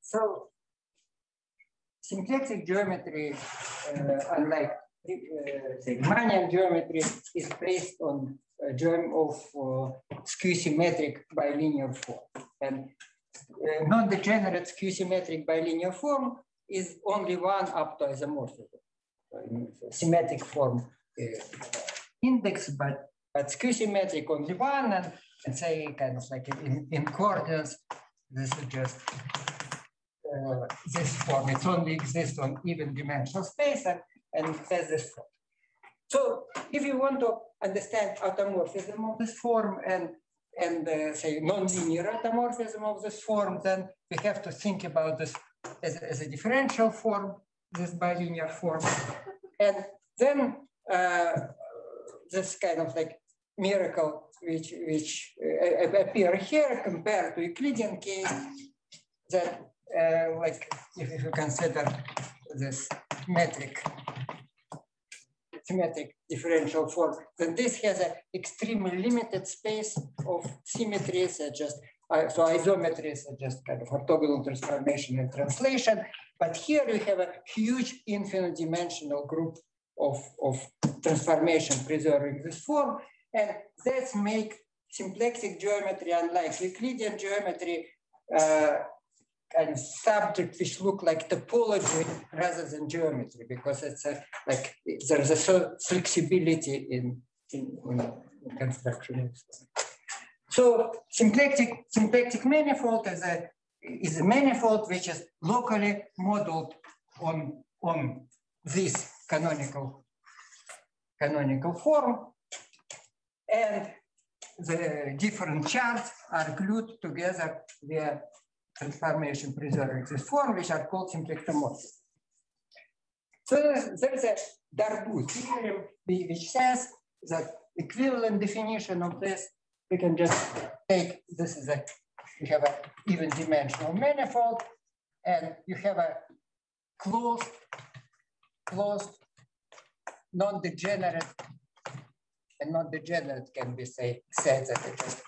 So symplectic geometry, uh, unlike uh, Riemannian geometry, is based on a germ of uh, skew-symmetric bilinear form. And uh, non-degenerate skew-symmetric bilinear form is only one up to isomorphism. symmetric form uh, index, but but skew-symmetric only one, and, and say kind of like in, in coordinates, this is just uh, this form. It only exists on even dimensional space and, and it has this form. So if you want to understand automorphism of this form and and uh, say nonlinear automorphism of this form, then we have to think about this as, as a differential form, this bilinear form. And then uh, this kind of like miracle which, which uh, appear here compared to Euclidean case that uh, like if, you consider this metric symmetric differential form, then this has an extremely limited space of symmetries, uh, just uh, so isometries are just kind of orthogonal transformation and translation. But here we have a huge infinite dimensional group of, of transformation preserving this form. And that's make symplectic geometry, unlike Euclidean geometry, uh, of subject which look like topology rather than geometry because it's a, like there's a flexibility in, in, in construction. So symplectic, symplectic manifold is a, is a manifold which is locally modeled on, on this canonical, canonical form. And the different charts are glued together via transformation preserving this form, which are called symplectomorphism. So there's a Darboux theorem which says that equivalent definition of this, we can just take this is a you have an even dimensional manifold, and you have a closed, closed, non-degenerate, and non-degenerate can be say, said that is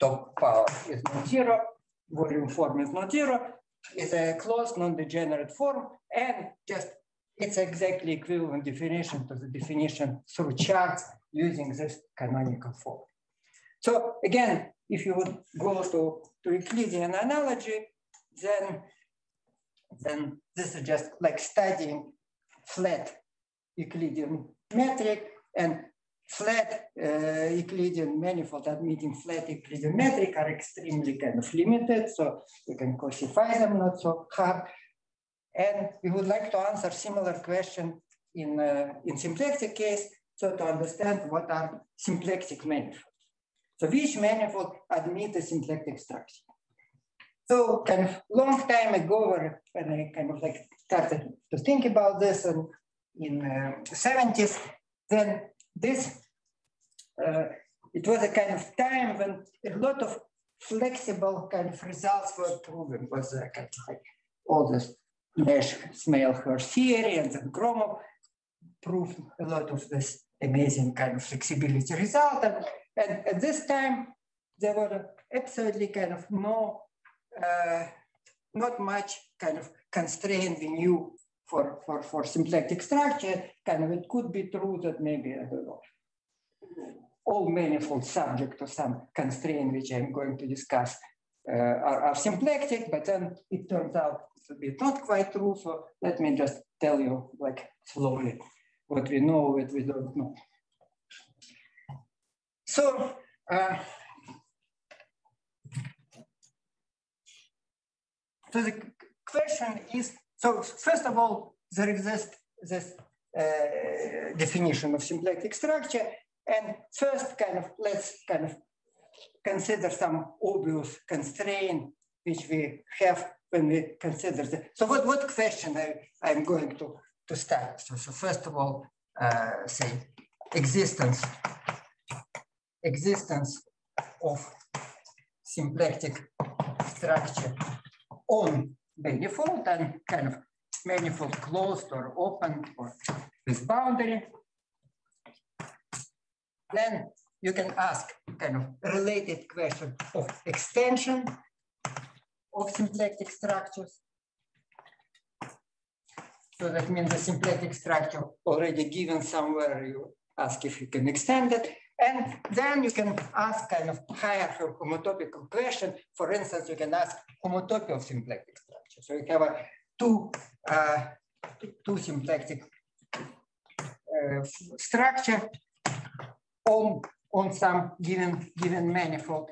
top power is not zero, volume form is not zero, is a closed non-degenerate form, and just it's exactly equivalent definition to the definition through charts using this canonical form. So again, if you would go to, to Euclidean analogy, then, then this is just like studying flat Euclidean metric and flat uh, Euclidean manifold admitting flat Euclidean metric are extremely kind of limited, so you can classify them not so hard. And we would like to answer similar question in, uh, in symplectic case, so to understand what are symplectic manifolds. So which manifold admit a symplectic structure? So kind of long time ago, when I kind of like started to think about this and in uh, 70s, then this, uh, it was a kind of time when a lot of flexible kind of results were proven, was uh, kind of like all this Nash Smale-Hirsch theory and then Gromov proved a lot of this amazing kind of flexibility result. And, and at this time, there were absolutely kind of no, uh, not much kind of constraint we knew for, for, for symplectic structure, kind of it could be true that maybe, I don't know, all manifold subject to some constraint, which I'm going to discuss, uh, are, are, symplectic, but then it turns out to be not quite true. So let me just tell you like slowly what we know, what we don't know. So, uh, so the question is, so first of all, there exists this uh, definition of symplectic structure. And first kind of, let's kind of consider some obvious constraint which we have when we consider the, so what, what question I, I'm going to, to start? So, so first of all, uh, say existence, existence of symplectic structure on manifold and kind of manifold closed or open or with boundary, then you can ask kind of related question of extension of symplectic structures. So that means the symplectic structure already given somewhere, you ask if you can extend it. And then you can ask kind of higher homotopical question. For instance, you can ask homotopy of symplectic structure. So you have a two, uh, two symplectic uh, structure on, on some given, given manifold.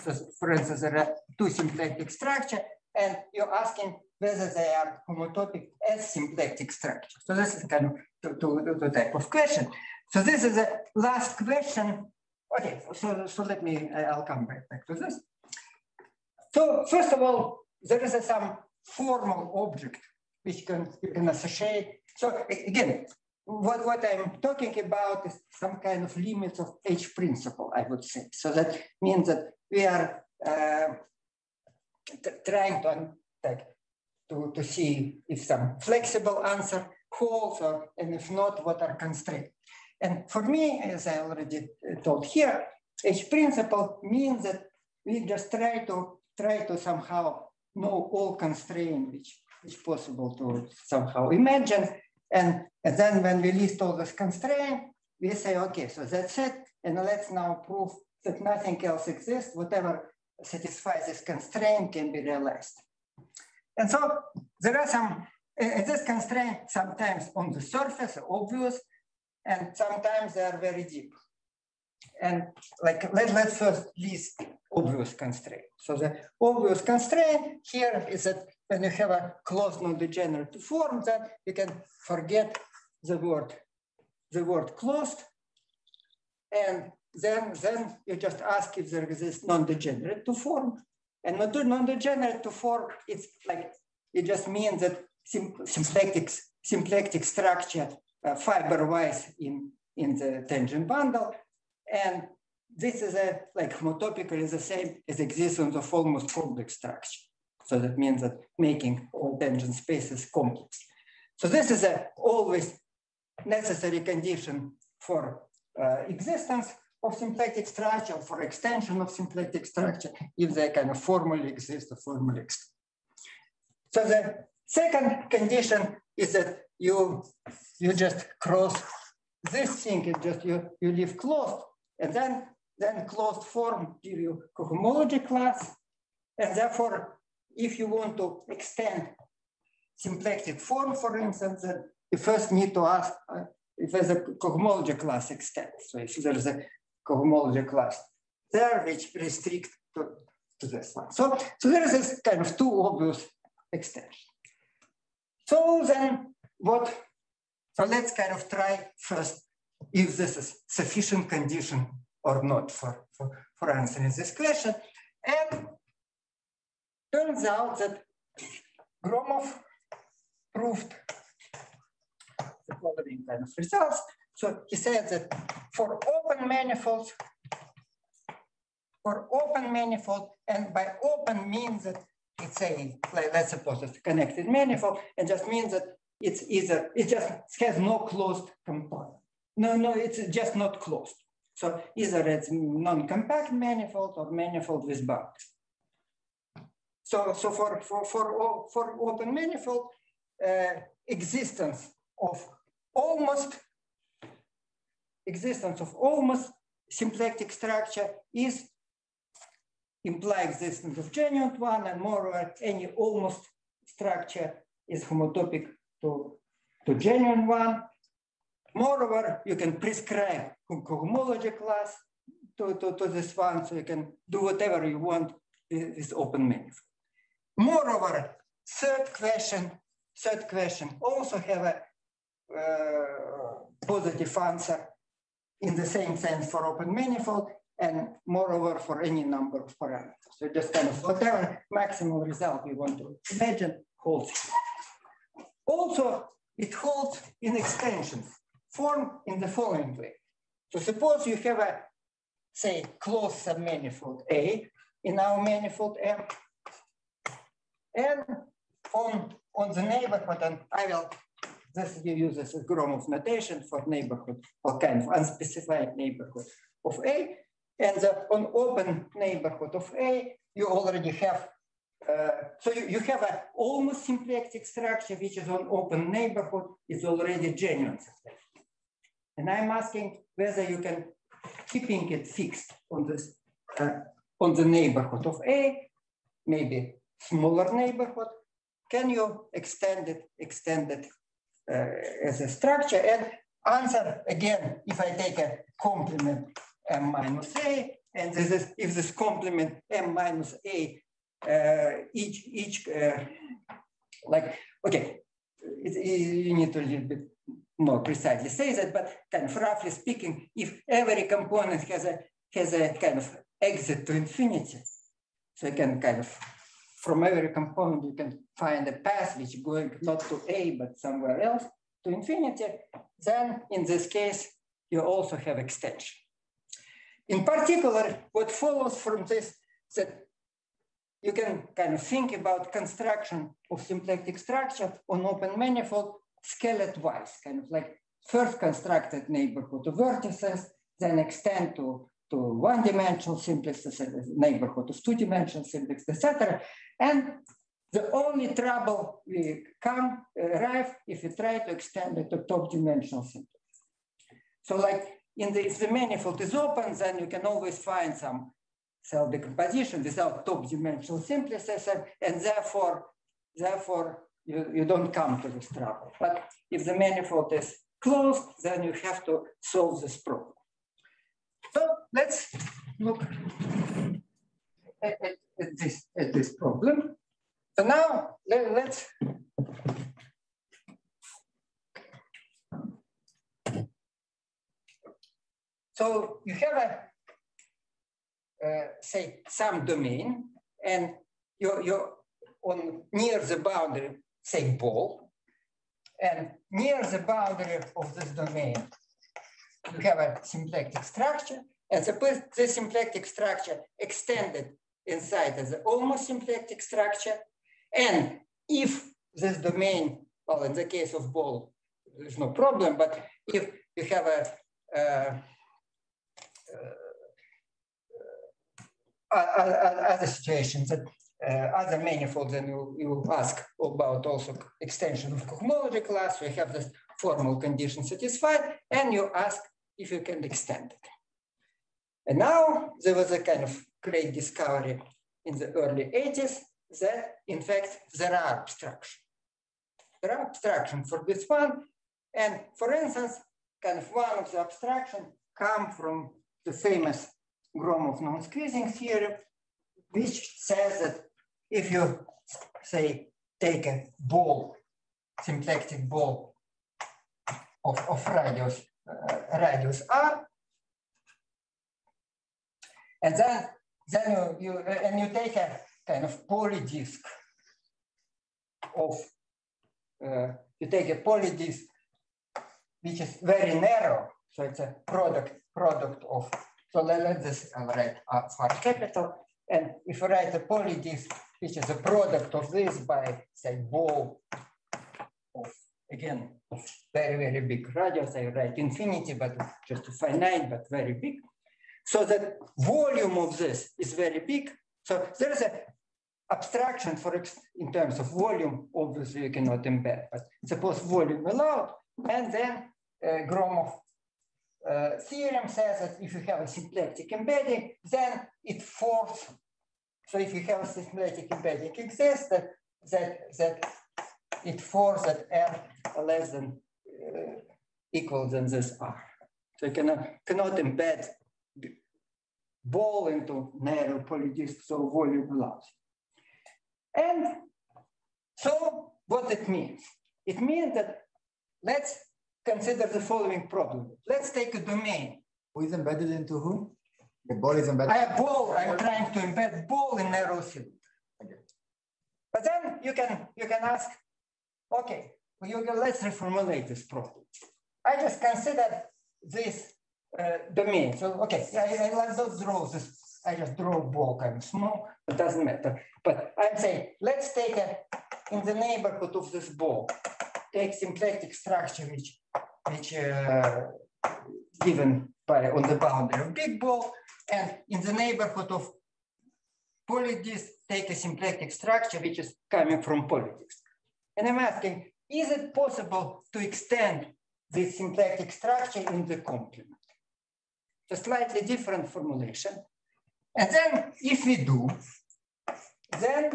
So for instance, there are two symplectic structure and you're asking whether they are homotopic as symplectic structure. So this is kind of the, the, the type of question. So this is the last question. Okay, so, so let me, I'll come back, back to this. So first of all, there is a, some formal object which can, you can associate. So again, what, what I'm talking about is some kind of limits of H principle, I would say. So that means that we are uh, trying to, like, to, to see if some flexible answer holds or, and if not, what are constraints. And for me, as I already told here, H principle means that we just try to try to somehow know all constraints which is possible to somehow imagine. And, and then when we list all those constraints, we say, okay, so that's it. And let's now prove that nothing else exists. Whatever satisfies this constraint can be realized. And so there are some, uh, this constraint sometimes on the surface, obvious, and sometimes they are very deep. And like, let, let's first list obvious constraint. So the obvious constraint here is that when you have a closed non-degenerate form, then you can forget the word, the word closed. And then, then you just ask if there exists non-degenerate to form. And non-degenerate to form, it's like, it just means that symplectic, symplectic structure uh, fiber-wise in, in the tangent bundle. And this is a, like homotopical is the same as existence of almost complex structure. So that means that making all tangent spaces complex. So this is a always necessary condition for uh, existence of symplectic structure, for extension of symplectic structure, if they kind of formally exist or formally exist. So the second condition is that you you just cross this thing, it just you, you leave closed, and then then closed form give you cohomology class. And therefore, if you want to extend symplectic form, for instance, then you first need to ask uh, if there's a cohomology class extend. So if there's a cohomology class there which restrict to, to this one. So, so there is this kind of two obvious extensions. So then what, so let's kind of try first if this is sufficient condition or not for, for, for answering this question. And turns out that Gromov proved the following kind of results. So he said that for open manifolds, for open manifold, and by open means that it's a, let's suppose it's a connected manifold, and just means that it's either, it just has no closed component. No, no, it's just not closed. So either it's non-compact manifold or manifold with bounds. So, so for, for, for, for open manifold, uh, existence of almost existence of almost symplectic structure is imply existence of genuine one and moreover any almost structure is homotopic to, to genuine one Moreover, you can prescribe cohomology class to, to, to this one, so you can do whatever you want with open manifold. Moreover, third question, third question also have a uh, positive answer in the same sense for open manifold and moreover for any number of parameters. So just kind of whatever maximal result we want to imagine holds. Also, it holds in extensions form in the following way. So suppose you have a, say, closed submanifold A in our manifold M, and on, on the neighborhood, and I will, this you use this as Gromov notation for neighborhood, or kind of unspecified neighborhood of A, And the, on open neighborhood of A, you already have, uh, so you, you have a almost symplectic structure, which is on open neighborhood, is already genuine And I'm asking whether you can keeping it fixed on this, uh, on the neighborhood of A, maybe smaller neighborhood, can you extend it, extend it uh, as a structure? And answer again, if I take a complement m minus a, and this is, if this complement m minus a, uh, each, each, uh, like, okay, it, it, you need to a little bit more precisely say that, but kind of roughly speaking, if every component has a, has a kind of exit to infinity, so you can kind of, from every component, you can find a path which going not to A, but somewhere else to infinity, then in this case, you also have extension. In particular, what follows from this is that you can kind of think about construction of symplectic structure on open manifold skeleton-wise, kind of like first constructed neighborhood of vertices, then extend to, to one-dimensional simplexes, neighborhood of two-dimensional simplexes, etc. And the only trouble we come uh, arrive if we try to extend it to top dimensional simplex. So like in the, if the manifold is open, then you can always find some cell decomposition without top dimensional simplexes, and therefore, therefore you, you don't come to this trouble. But if the manifold is closed, then you have to solve this problem. So let's look at, at, at this, at this problem. So now let, let's So you have a, uh, say, some domain, and you're, you're on near the boundary say ball. And near the boundary of this domain, you have a symplectic structure. And suppose this symplectic structure extended inside as an almost symplectic structure. And if this domain, well, in the case of ball, there's no problem, but if you have a uh, uh, other situations that Uh, other manifolds, and you, you ask about also extension of cohomology class. We have this formal condition satisfied, and you ask if you can extend it. And now there was a kind of great discovery in the early 80s that in fact there are abstraction. There are abstraction for this one. And for instance, kind of one of the abstraction come from the famous Gromov non-squeezing theorem, which says that if you say take a ball, symplectic ball of, of radius, uh, radius r, and then then you, you and you take a kind of polydisk of uh, you take a polydisk which is very narrow, so it's a product product of so let, let this uh, write uh, for capital, and if I write a polydisk which is a product of this by, say, ball of, again, very, very big radius. I write infinity, but just finite, but very big. So the volume of this is very big. So there is a abstraction for in terms of volume, obviously you cannot embed, but suppose volume allowed, and then uh, Gromov uh, theorem says that if you have a symplectic embedding, then it forces so if you have a symplectic embedding exists, that, that, that it forces that R less than uh, equal than this R. So you cannot, cannot embed ball into narrow polydisk, so volume allows. And so what it means? It means that let's consider the following problem. Let's take a domain. Who is embedded into whom? The ball is embedded. I have ball. I'm trying to embed ball in narrow cylinder. Okay. But then you can you can ask, okay, well, you can, let's reformulate this problem. I just consider this uh, domain. So okay, I, I let's not draw this. I just draw ball kind of small. It doesn't matter. But I'm saying let's take a in the neighborhood of this ball, take symplectic structure which which uh, given by on the boundary of big ball and in the neighborhood of polydisk, take a symplectic structure which is coming from polydisk. And I'm asking, is it possible to extend this symplectic structure in the complement? A slightly different formulation. And then if we do, then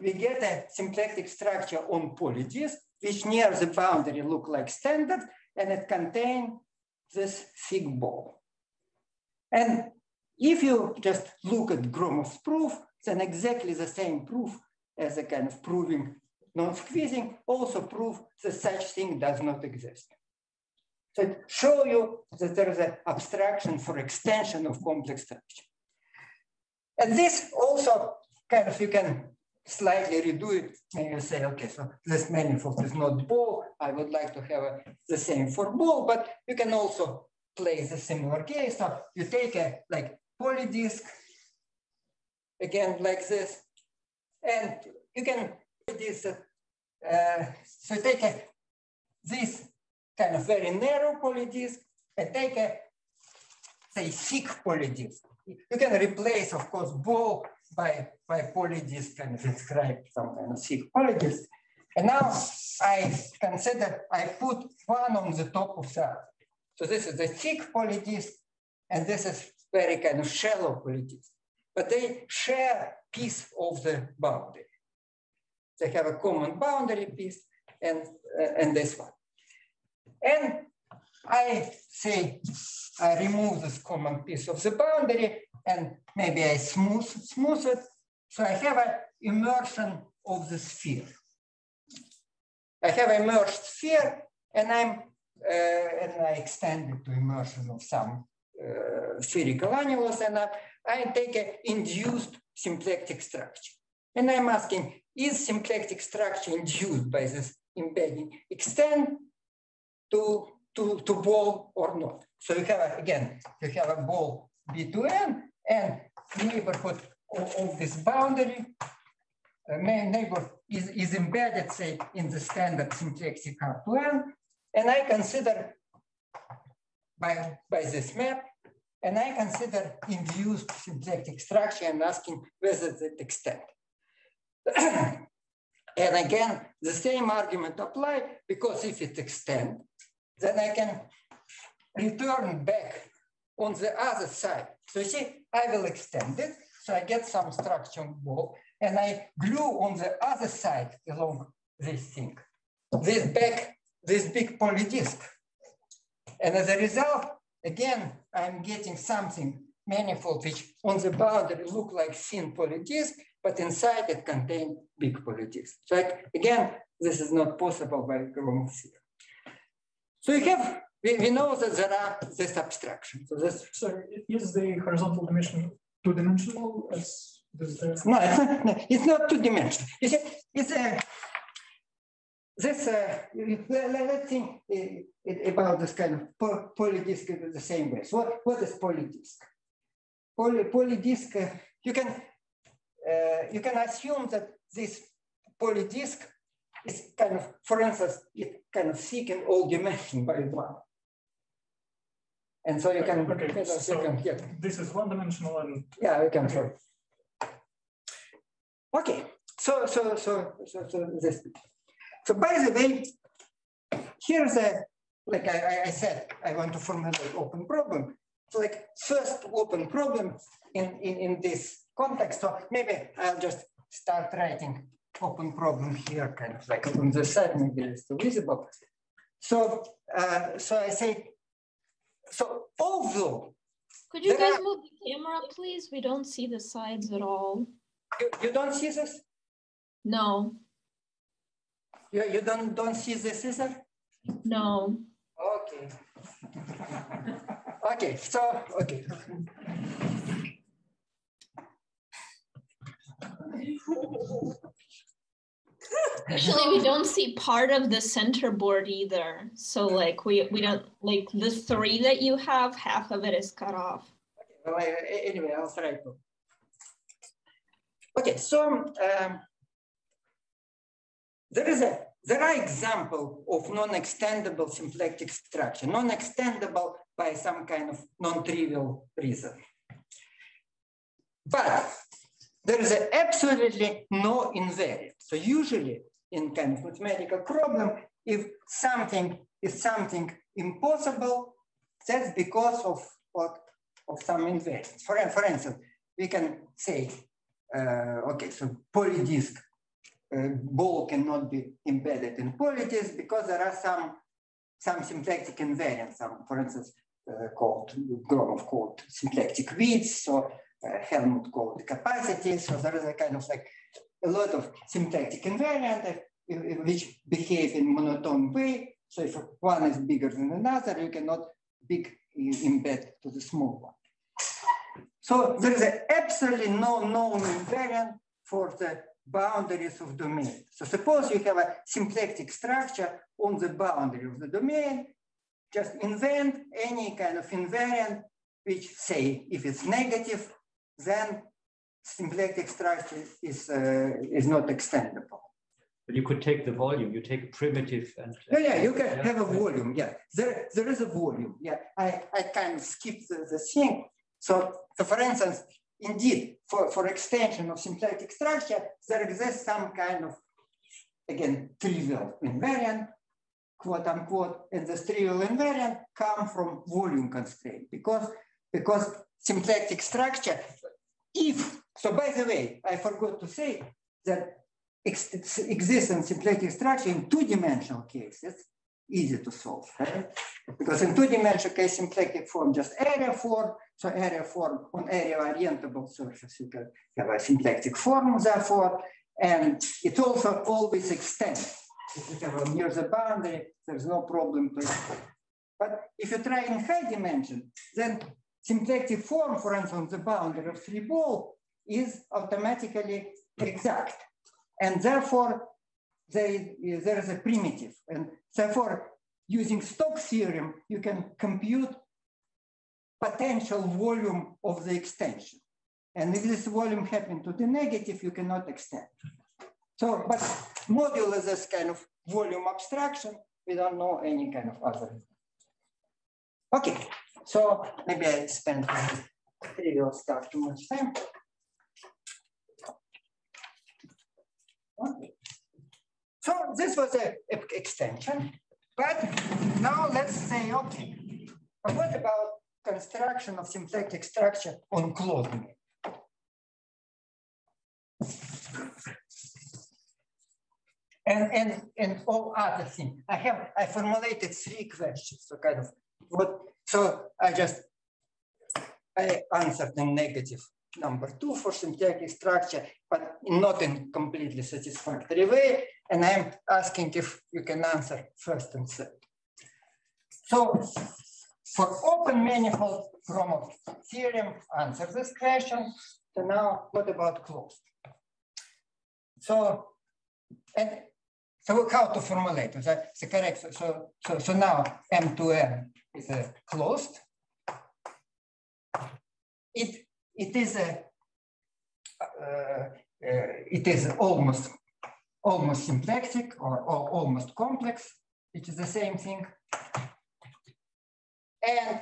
we get a symplectic structure on polydisk, which near the boundary look like standard, and it contains this thick ball. And if you just look at Gromov's proof, then exactly the same proof as a kind of proving non-squeezing also prove that such thing does not exist. So it show you that there is an abstraction for extension of complex structure. And this also kind of, you can slightly redo it. and you say, okay, so this manifold is not ball. I would like to have a, the same for ball, but you can also play the similar case. So you take a like polydisk, again, like this, and you can this, uh, so take a, this kind of very narrow polydisk and take a, say, thick polydisk. You can replace, of course, ball by, by polydisk and inscribe some kind of polydisk. And now I consider, I put one on the top of that. So this is the thick polydisk, and this is very kind of shallow polydisk. But they share piece of the boundary. They have a common boundary piece and, uh, and this one. And I say, I remove this common piece of the boundary and maybe I smooth, smooth it. So I have an immersion of the sphere. I have a immersed sphere and I'm uh, and I extend it to immersion of some uh, spherical annulus and I, I take an induced symplectic structure. And I'm asking, is symplectic structure induced by this embedding extend to, to, to ball or not? So you have, again, you have a ball B2N and neighborhood of, of this boundary, uh, neighbor is, is embedded, say, in the standard symplectic R2N, and I consider by, by this map, and I consider induced symplectic structure and asking whether it extend. and again, the same argument apply because if it extend, then I can return back on the other side. So you see, I will extend it. So I get some structure ball and I glue on the other side along this thing, this back, this big polydisk. And as a result, again, I'm getting something manifold which on the boundary look like thin polydisk, but inside it contain big polydisk. So again, this is not possible by Gromov theorem. So you have, we, we know that there are this abstraction. So this. So is the horizontal dimension two-dimensional as this No, it's not, no, it's not two-dimensional. See, it's a, this, uh, let, us think uh, about this kind of polydisk in the same way. So what, what is polydisk? Poly, polydisk, uh, you can uh, you can assume that this polydisk is kind of, for instance, it kind of thick in all dimension by one. And so you can, okay, so you can, yeah. this is one dimensional and yeah, we can show. Okay, so so so so so this. So by the way, here's a like I, I said, I want to formulate open problem. So like first open problem in, in, in this context. So maybe I'll just start writing open problem here, kind of like on the side, maybe it's visible. So, uh, so I say, so although. Could you guys are, move the camera, please? We don't see the sides at all. You, you don't see this? No. You, you don't, don't see this either? No. Okay. okay, so, okay. Actually, we don't see part of the center board either. So like we we don't like the three that you have, half of it is cut off. Okay, well, anyway, I'll try to. Okay, so um, there is a there are example of non-extendable symplectic structure, non-extendable by some kind of non-trivial reason. But there is absolutely no invariant. So usually in kind of mathematical problem, if something is something impossible, that's because of what of some invariance. For, for instance, we can say, uh, okay, so polydisk uh, ball cannot be embedded in polydisk because there are some some symplectic invariants, some, for instance, uh, called Gromov called symplectic widths, so Helmut called capacity. So there is a kind of like a lot of symplectic invariant uh, uh, which behave in monotone way. So if one is bigger than another, you cannot big embed to the small one. So there is absolutely no known invariant for the boundaries of domain. So suppose you have a symplectic structure on the boundary of the domain, just invent any kind of invariant which say if it's negative, then symplectic structure is, uh, is not extendable. But you could take the volume, you take a primitive and. Yeah, yeah, you can have a volume. Yeah, there, there is a volume. Yeah, I, I kind of skipped the, the thing. So, so for instance, indeed, for, for extension of symplectic structure, there exists some kind of, again, trivial invariant, quote unquote, and this trivial invariant come from volume constraint because, because symplectic structure, if, so by the way, I forgot to say that exists in symplectic structure in two-dimensional cases, easy to solve, right? Because in two-dimensional case, symplectic form just area form, so area form on area orientable surface, you can have a symplectic form, therefore, and it also always extends. If you have a near the boundary, there's no problem to But if you try in high dimension, then symplectic form, for instance, the boundary of three ball is automatically exact. And therefore, they, there is a primitive. And therefore, using Stokes theorem, you can compute potential volume of the extension. And if this volume happen to the negative, you cannot extend. So, but module is this kind of volume abstraction, we don't know any kind of other. Okay, so maybe I spend spent trivial stuff too much time. Okay. So this was an extension, but now let's say, okay, what about construction of symplectic structure on closed? And, and, and all other things. I have, I formulated three questions, so kind of what, so I just, I answered in negative number two for symplectic structure, but not in completely satisfactory way. And I'm asking if you can answer first and third. So for open manifold Gromov theorem, answer this question. So now what about closed? So, and so how to formulate the correct, so, so, so now M2M is uh, closed. It it is a uh, uh, it is almost almost symplectic or, or almost complex, which is the same thing. And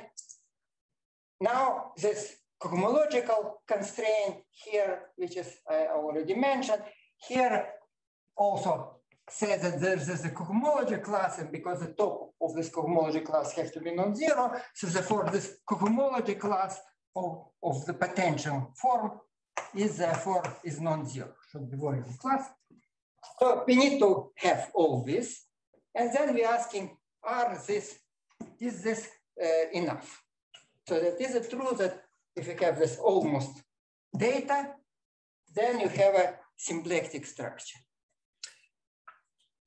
now this cohomological constraint here, which is I already mentioned, here also says that there's, there's a cohomology class, and because the top of this cohomology class has to be non-zero, so therefore this cohomology class of, of the potential form is therefore is non-zero, should be volume class. So we need to have all this, and then we're asking, are this, is this uh, enough? So that is it true that if you have this almost data, then you have a symplectic structure.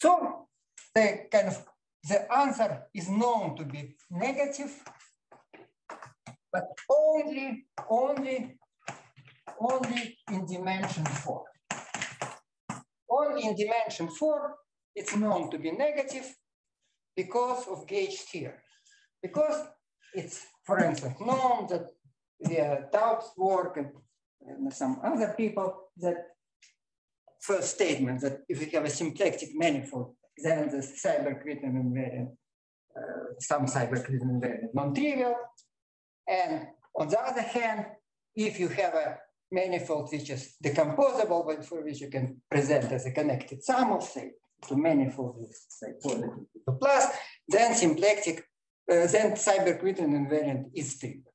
So the kind of the answer is known to be negative but only, only, only in dimension four. Only in dimension four, it's known to be negative because of gauge theory. Because it's, for instance, known that the Taubes' work and, and some other people that first statement that if you have a symplectic manifold, then the Seiberg-Witten invariant, uh, some Seiberg-Witten invariant non-trivial, and on the other hand, if you have a manifold which is decomposable, but for which you can present as a connected sum of say to manifold with say positive plus, then symplectic, uh, then Seiberg-Witten invariant is stable.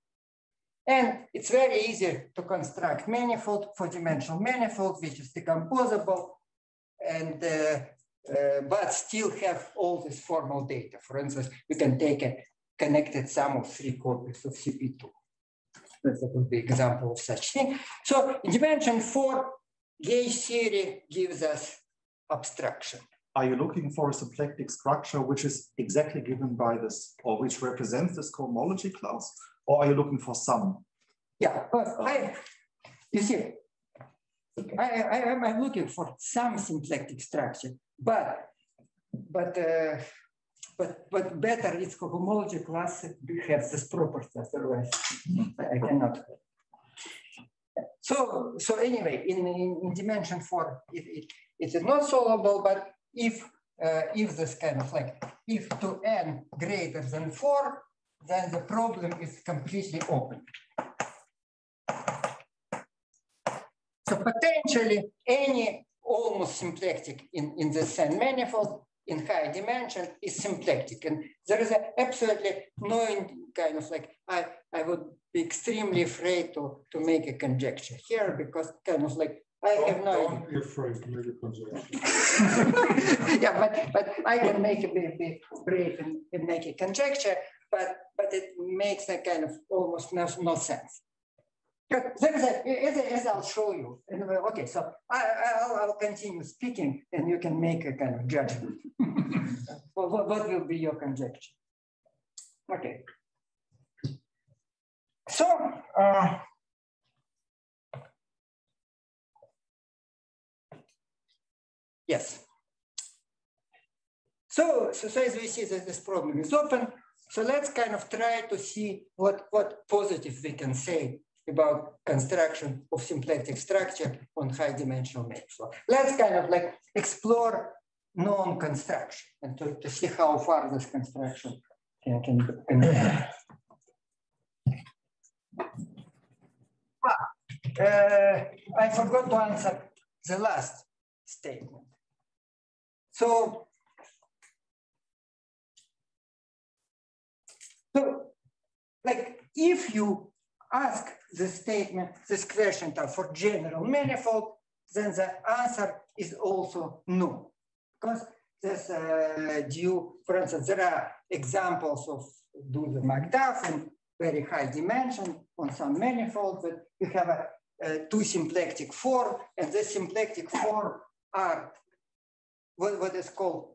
And it's very easy to construct manifold, four-dimensional manifold, which is decomposable, and uh, uh, but still have all this formal data. For instance, we can take a connected sum of three copies of CP2. That would be example of such thing. So in dimension four, gauge theory gives us abstraction. Are you looking for a symplectic structure which is exactly given by this or which represents this cohomology class? Or are you looking for some? Yeah, but I, you see, I, I, I'm looking for some symplectic structure, but, but, uh, but, but better its cohomology class has this property, otherwise I cannot. So, so anyway, in, in, in dimension four, it, it, it is not solvable, but if, uh, if this kind of like, if to n greater than four, then the problem is completely open. So potentially any almost symplectic in, in the same manifold in high dimension is symplectic. And there is absolutely no kind of like, I, I would be extremely afraid to, to make a conjecture here because kind of like, I have no Don't idea. be afraid to make a conjecture. yeah, but, but I can make a bit, bit brave and, and make a conjecture, but, but it makes a kind of almost no, no sense. But there is a, as, as I'll show you. Okay, so I, I'll, continue speaking and you can make a kind of judgment. what, what will be your conjecture? Okay. So, uh, yes. So, so, so as we see that this problem is open, so let's kind of try to see what, what positive we can say about construction of symplectic structure on high dimensional manifold. Let's kind of like explore known construction and to, to see how far this construction can, can, can Ah, uh, I forgot to answer the last statement. So, so like if you ask the statement, this question for general manifold, then the answer is also no. Because there's uh, due, for instance, there are examples of Dusa McDuff in very high dimension on some manifold, but you have a, a two symplectic form, and the symplectic form are what, what is called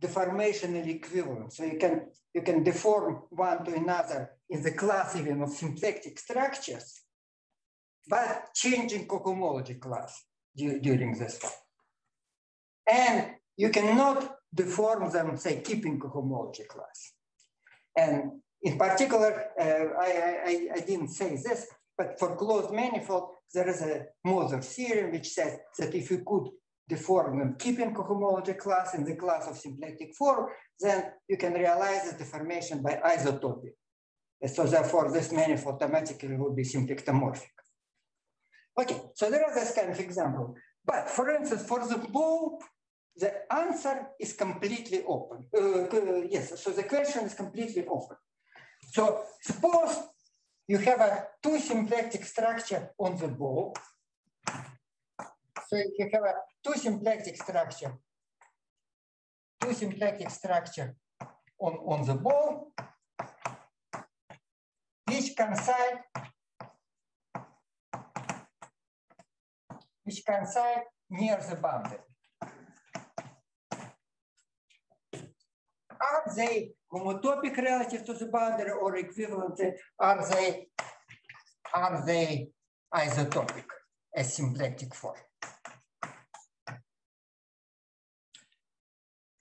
deformational equivalent. So you can you can deform one to another in the class even of symplectic structures, but changing cohomology class du during this time. And you cannot deform them, say, keeping cohomology class. And in particular, uh, I, I, I didn't say this, but for closed manifold, there is a Moser theorem which says that if you could deform them keeping cohomology class in the class of symplectic form, then you can realize the deformation by isotopy. So therefore, this manifold automatically would be symplectomorphic. Okay, so there are this kind of example. But for instance, for the bow, the answer is completely open. Uh, yes, so the question is completely open. So suppose you have a two symplectic structure on the ball. So you have a two symplectic structure, two symplectic structure on, on the ball, which coincide, which coincide near the boundary. Are they homotopic relative to the boundary or equivalent? Are they, are they isotopic as symplectic form?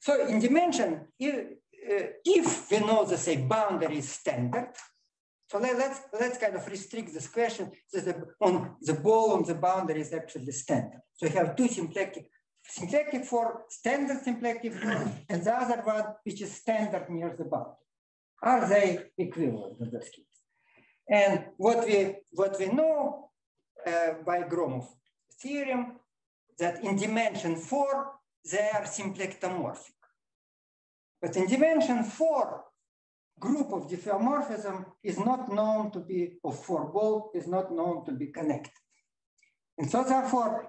So in dimension, if, uh, if we know the say boundary is standard, so let, us let's kind of restrict this question the, on the ball on the boundary is actually standard. So you have two symplectic symplectic form, standard symplectic form, and the other one which is standard near the boundary. Are they equivalent in this case? And what we what we know uh, by Gromov theorem that in dimension four, they are symplectomorphic. But in dimension four, group of diffeomorphism is not known to be of four ball, is not known to be connected. And so therefore,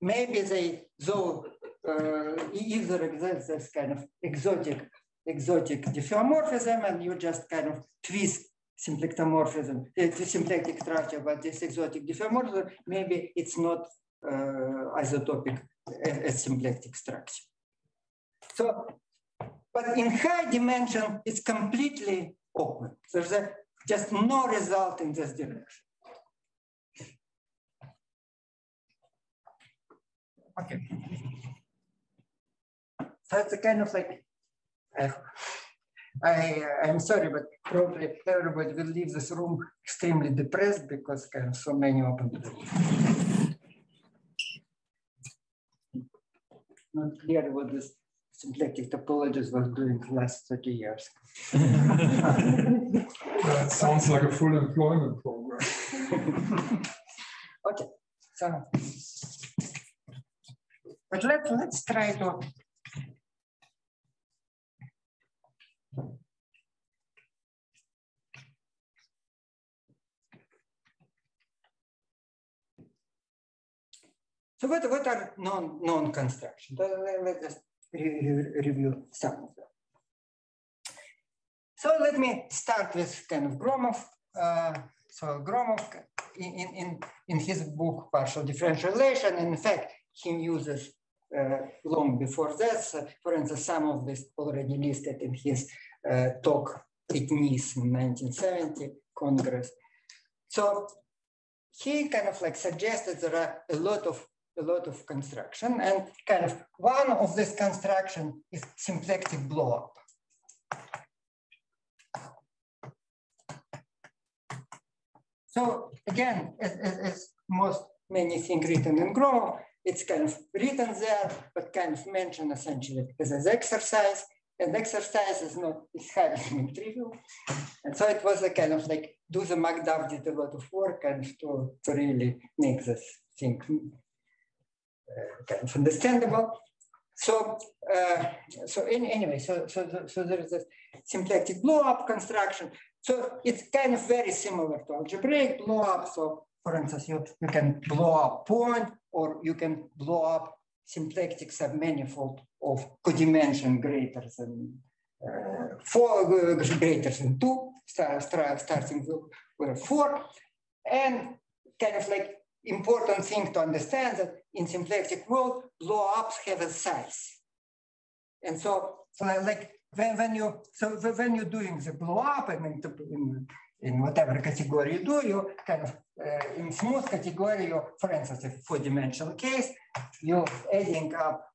maybe they, though uh, if there exists this kind of exotic, exotic diffeomorphism and you just kind of twist symplectomorphism, the symplectic structure, but this exotic diffeomorphism, maybe it's not uh, isotopic as symplectic structure. So, but in high dimension, it's completely open. There's a, just no result in this direction. Okay. So it's a kind of like, uh, I, I, I'm sorry, but probably everybody will leave this room extremely depressed because kind of so many open doors. Not clear what this symplectic topologist was doing the last 30 years. That sounds like a full employment program. okay, so but let's let's try to So what, what are non, non-construction? Let's just re re review some of them. So let me start with kind of Gromov. Uh, so Gromov, in, in, in his book, Partial Differential Relation, in fact, he uses uh, long before this, uh, for instance, some of this already listed in his uh, talk at Nice in 1970 Congress. So he kind of like suggested there are a lot of a lot of construction and kind of one of this construction is symplectic blowup. So again, as, as, as, most many things written in Gromov, it's kind of written there, but kind of mentioned essentially as an exercise. And exercise is not is highly trivial. And so it was a kind of like Dusa McDuff did a lot of work and to, to really make this thing kind of understandable. So, uh, so in, anyway, so, so, so there is this symplectic blow-up construction. So it's kind of very similar to algebraic blow-up. So for instance, you, you can blow up point or you can blow up symplectic submanifold of codimension greater than uh, four, uh, greater than two, start, start, starting with, with four. And kind of like important thing to understand that in symplectic world, blow-ups have a size. And so, so like when, when you so when you're doing the blow-up and in, in, in whatever category you do, you kind of uh, in smooth category, you, for instance, a four-dimensional case, you're adding up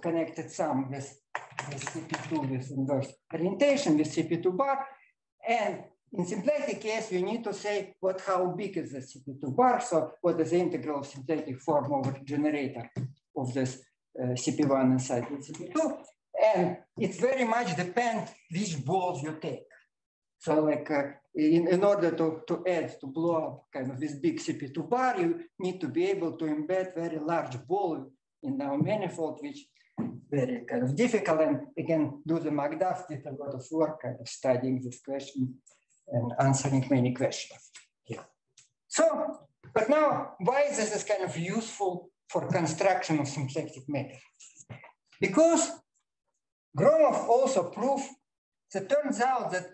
connected sum with, with CP2 with inverse orientation with CP2 bar, and in symplectic case, you need to say what how big is the CP2 bar. So what is the integral of symplectic form over generator of this uh, CP1 inside the CP2. And it very much depends which balls you take. So like uh, in, in order to, to add, to blow up kind of this big CP2 bar, you need to be able to embed very large ball in our manifold, which very kind of difficult. And again, Dusa McDuff did a lot of work kind of studying this question and answering many questions here. So, but now, why is this kind of useful for construction of symplectic matter? Because Gromov also proved that turns out that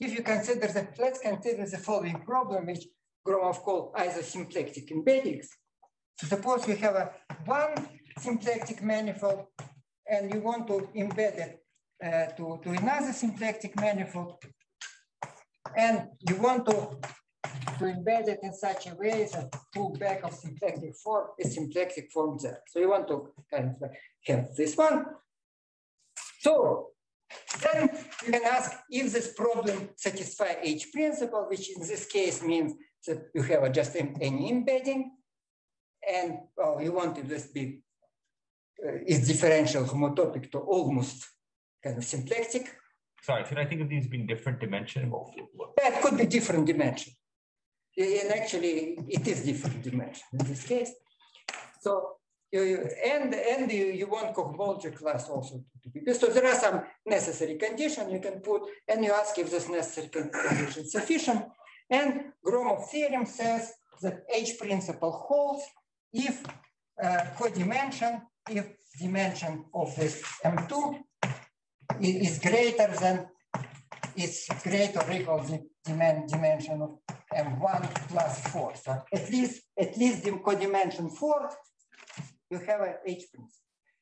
if you consider the, let's consider the following problem, which Gromov called isosymplectic embeddings. So suppose we have a one symplectic manifold and you want to embed it uh, to, to another symplectic manifold and you want to, to embed it in such a way that pull back of symplectic form is symplectic form there. So you want to kind of have this one. So then you can ask if this problem satisfy H principle, which in this case means that you have just any embedding and well, you want to just be uh, is differential homotopic to almost kind of symplectic. Sorry, should I think of these being different dimension? That could be different dimension. and actually it is different dimension in this case. So you, and and you, you want cohomology class also to be. So there are some necessary conditions you can put, and you ask if this necessary condition is sufficient. And Gromov theorem says that H principle holds if uh, co-dimension, if dimension of this M2 is greater than its greater equal the dimension of M1 plus 4. So at least at least the co-dimension 4, you have a H principle.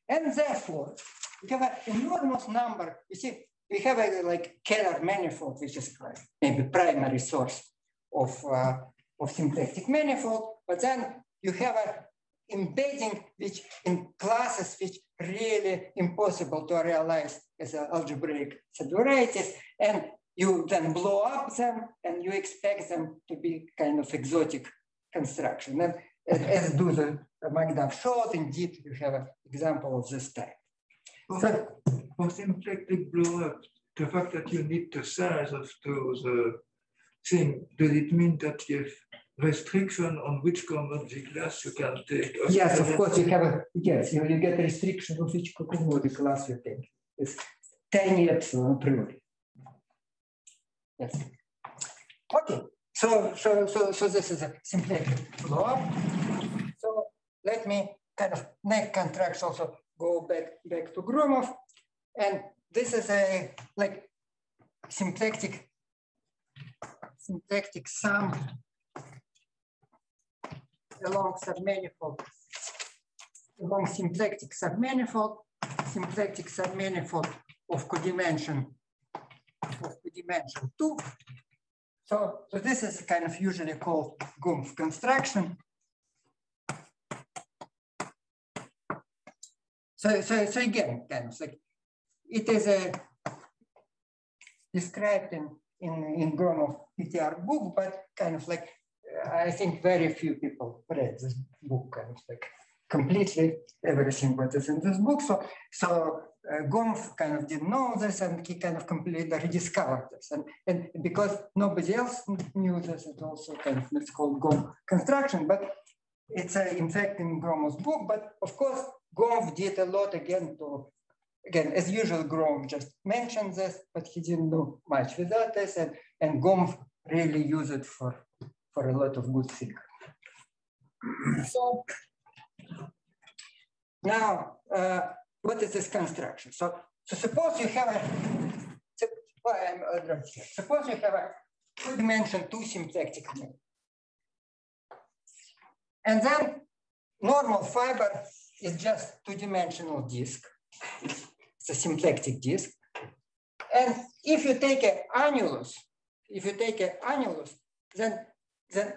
And therefore, you have an enormous number. You see, we have a like Kähler manifold, which is maybe primary source of, uh, of symplectic manifold, but then you have a embedding which in classes which really impossible to realize as algebraic set varieties and you then blow up them and you expect them to be kind of exotic construction. And as do the Magdav showed indeed you have an example of this type. So, for symplectic blow up. The fact that you need the size of those uh, thing does it mean that have restriction on which cohomology class you can take? Yes, of course, you have a, yes, you, you get a restriction of which cohomology class you take. It's tiny epsilon priori. Yes. Okay, so, so, so, so this is a symplectic blow So let me kind of neck contracts also go back, back to Gromov. And this is a like symplectic symplectic sum along submanifold, along symplectic submanifold, symplectic submanifold of codimension of codimension two. So, so this is kind of usually called Gompf construction. So, so, so again, kind of like it is a described in in in Gromov PDR book, but kind of like I think very few people read this book and like completely everything what is in this book. So, so uh, Gompf kind of didn't know this and he kind of completely rediscovered this. And, and because nobody else knew this, it also kind of it's called Gompf construction, but it's uh, in fact in Gromov's book. But of course, Gompf did a lot again to, again, as usual, Gromov just mentioned this, but he didn't do much without this. And, and Gompf really used it for for a lot of good things. so now, uh, what is this construction? So, so suppose you have a, suppose you have a two-dimension two symplectic mode. And then normal fiber is just two-dimensional disk. It's a symplectic disk. And if you take an annulus, if you take an annulus, then the uh,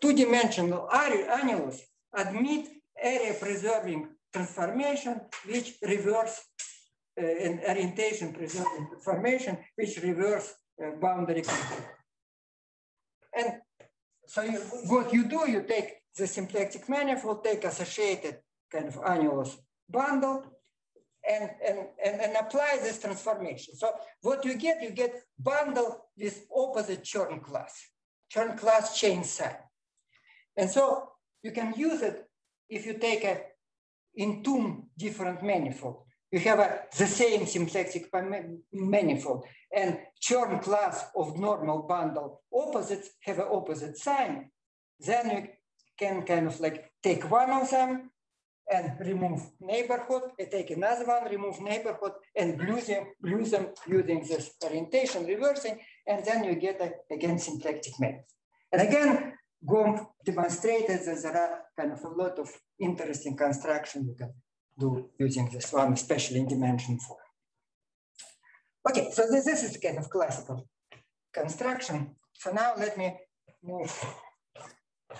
two-dimensional annulus admit area preserving transformation which reverse uh, an orientation preserving transformation which reverse uh, boundary control. And so you, what you do, you take the symplectic manifold, take associated kind of annulus bundle, and, and, and, and apply this transformation. So what you get, you get bundle with opposite Chern class. Chern class chain sign. And so you can use it if you take a in two different manifold. You have a, the same symplectic manifold and Chern class of normal bundle opposites have an opposite sign. Then you can kind of like take one of them and remove neighborhood, and take another one, remove neighborhood, and glue them, glue them using this orientation reversing, and then you get a, again symplectic map. And again, Gompf demonstrated that there are kind of a lot of interesting construction you can do using this one, especially in dimension four. Okay, so this, this is kind of classical construction. So now let me move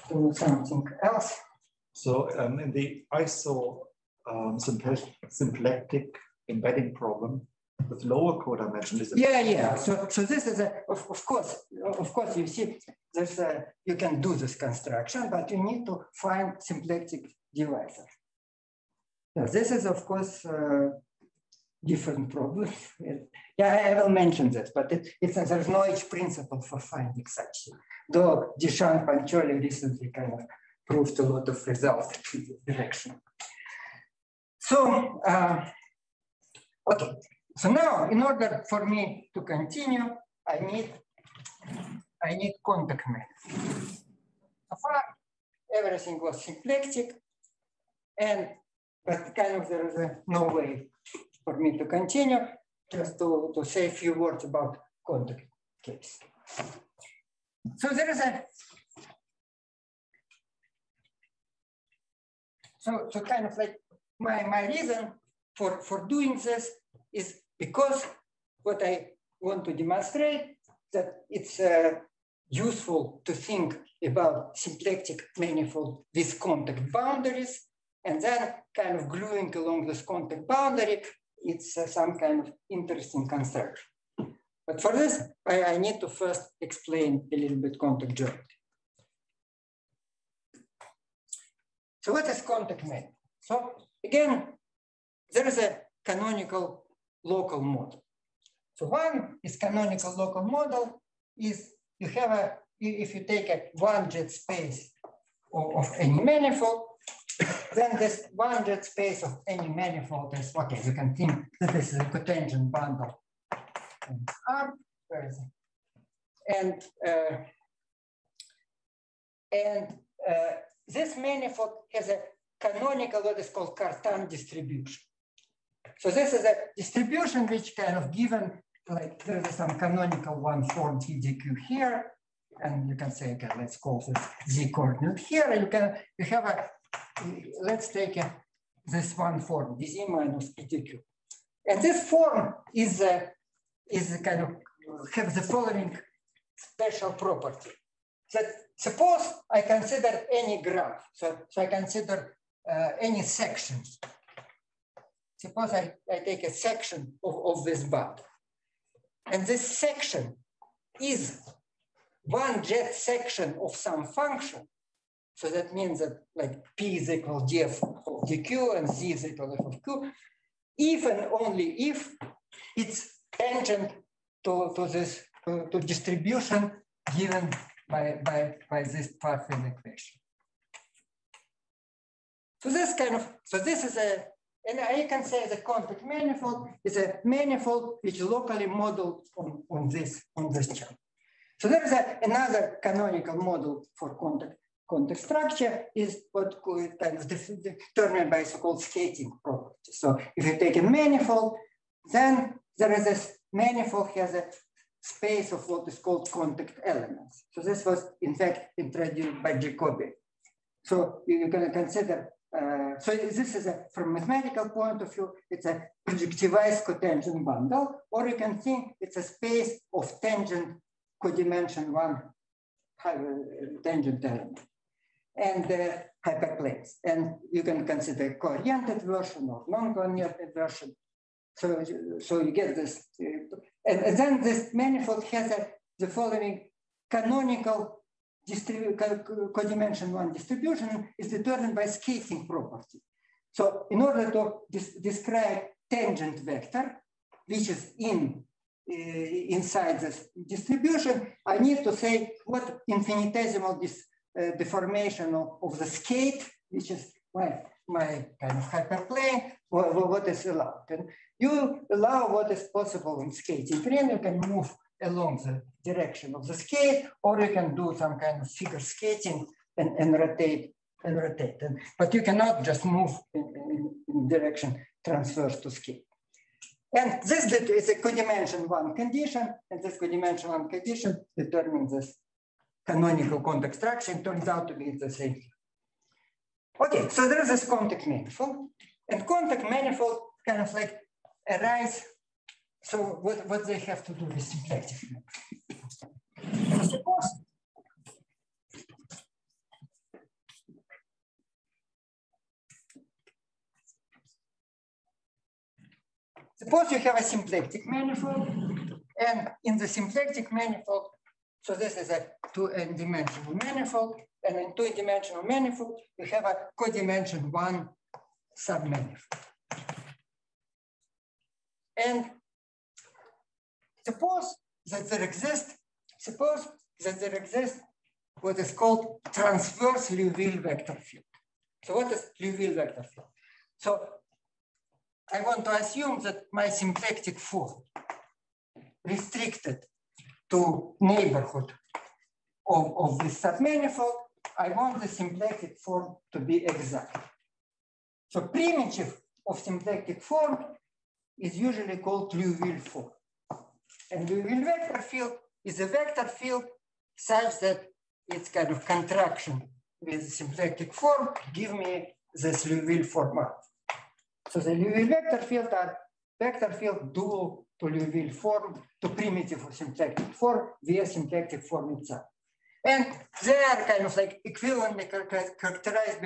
to something else. So um, in the ISO um, symplectic embedding problem, with lower co-dimension is yeah yeah. So so this is a of, of course of course you see there's a, you can do this construction but you need to find symplectic divisor yeah, this is of course uh, different problem. Yeah, I will mention that, but it, it's, there's no H principle for finding such. Though Deschamps and Chorley recently kind of proved a lot of results in this direction. So, uh, okay. So now, in order for me to continue, I need I need contact map. So far, everything was symplectic, and but kind of there is a, no way for me to continue, just to, to say a few words about contact case. So there is a so so kind of like my my reason for for doing this is because what I want to demonstrate that it's uh, useful to think about symplectic manifold with contact boundaries and then kind of gluing along this contact boundary, it's uh, some kind of interesting construction. But for this, I, I need to first explain a little bit contact geometry. So what is contact map? So again, there is a canonical local model. So one is canonical local model is you have a, if you take a one jet space of, any manifold, then this one jet space of any manifold is, okay, you can think that this is a cotangent bundle and and uh, and uh, this manifold has a canonical what is called Cartan distribution. So this is a distribution which kind of given like there is some canonical one form TDQ here, and you can say, okay, let's call this Z coordinate here. You can you have a let's take a, this one form, dz minus PDQ. And this form is a, is a kind of have the following special property. That suppose I consider any graph, so, so I consider uh, any sections. Suppose I, I take a section of, of this bud. And this section is one jet section of some function. So that means that like P is equal df of dq and Z is equal f of q, if and only if it's tangent to, to this to distribution given by, by, by this Pfaffian equation. So this kind of, so this is a and I can say the contact manifold is a manifold which locally modeled on, on this on this chart. So there is a, another canonical model for contact contact structure is what kind of determined by so-called skating property. So if you take a manifold, then there is a manifold has a space of what is called contact elements. So this was in fact introduced by Jacobi. So you can consider uh, so this is a, from mathematical point of view, it's a projectivized cotangent bundle, or you can think it's a space of tangent codimension one uh, tangent element and uh, hyperplanes. And you can consider co-oriented version or non-co-oriented version. So, so you get this. Uh, and, and, then this manifold has a, the following canonical codimension one distribution is determined by skating property. So in order to describe tangent vector, which is in uh, inside this distribution, I need to say what infinitesimal this uh, deformation of, of, the skate, which is my, my kind of hyperplane, what, what is allowed. And you allow what is possible in skating. Then you can move along the direction of the skate, or you can do some kind of figure skating and, and rotate and rotate. And, but you cannot just move in, in, in direction transverse to skate. And this is a codimension one condition, and this codimension one condition determines this canonical contact structure. It turns out to be the same. Okay, so there is this contact manifold, and contact manifold kind of like arise so what, what they have to do with symplectic map? Suppose Suppose you have a symplectic manifold, and in the symplectic manifold, so this is a two n dimensional manifold, and in two-dimensional manifold, we have a codimension one submanifold. And suppose that there exists, suppose that there exists what is called transverse Liouville vector field. So what is Liouville vector field? So I want to assume that my symplectic form restricted to neighborhood of, of this submanifold, I want the symplectic form to be exact. So primitive of symplectic form is usually called Liouville form. And Liouville vector field is a vector field such that its kind of contraction with the symplectic form give me this Liouville format. So the Liouville vector field are vector field dual to Liouville form to primitive symplectic form via symplectic form itself. And they are kind of like equivalently characterized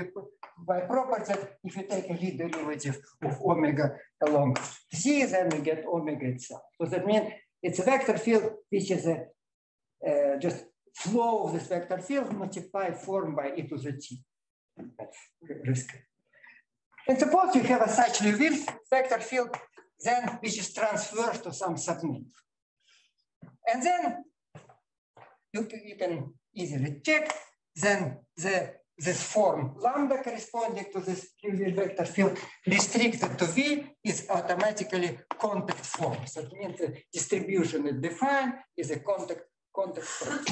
by properties if you take a Lie derivative of omega along c, then you get omega itself. So that means it's a vector field which is a uh, just flow of this vector field multiplied form by e to the t. Risk. And suppose you have a such Liouville vector field, then which is transferred to some subnet. And then you, you can easily check, then the this form lambda corresponding to this vector field restricted to V is automatically contact form. So it means the distribution is defined is a contact contact form.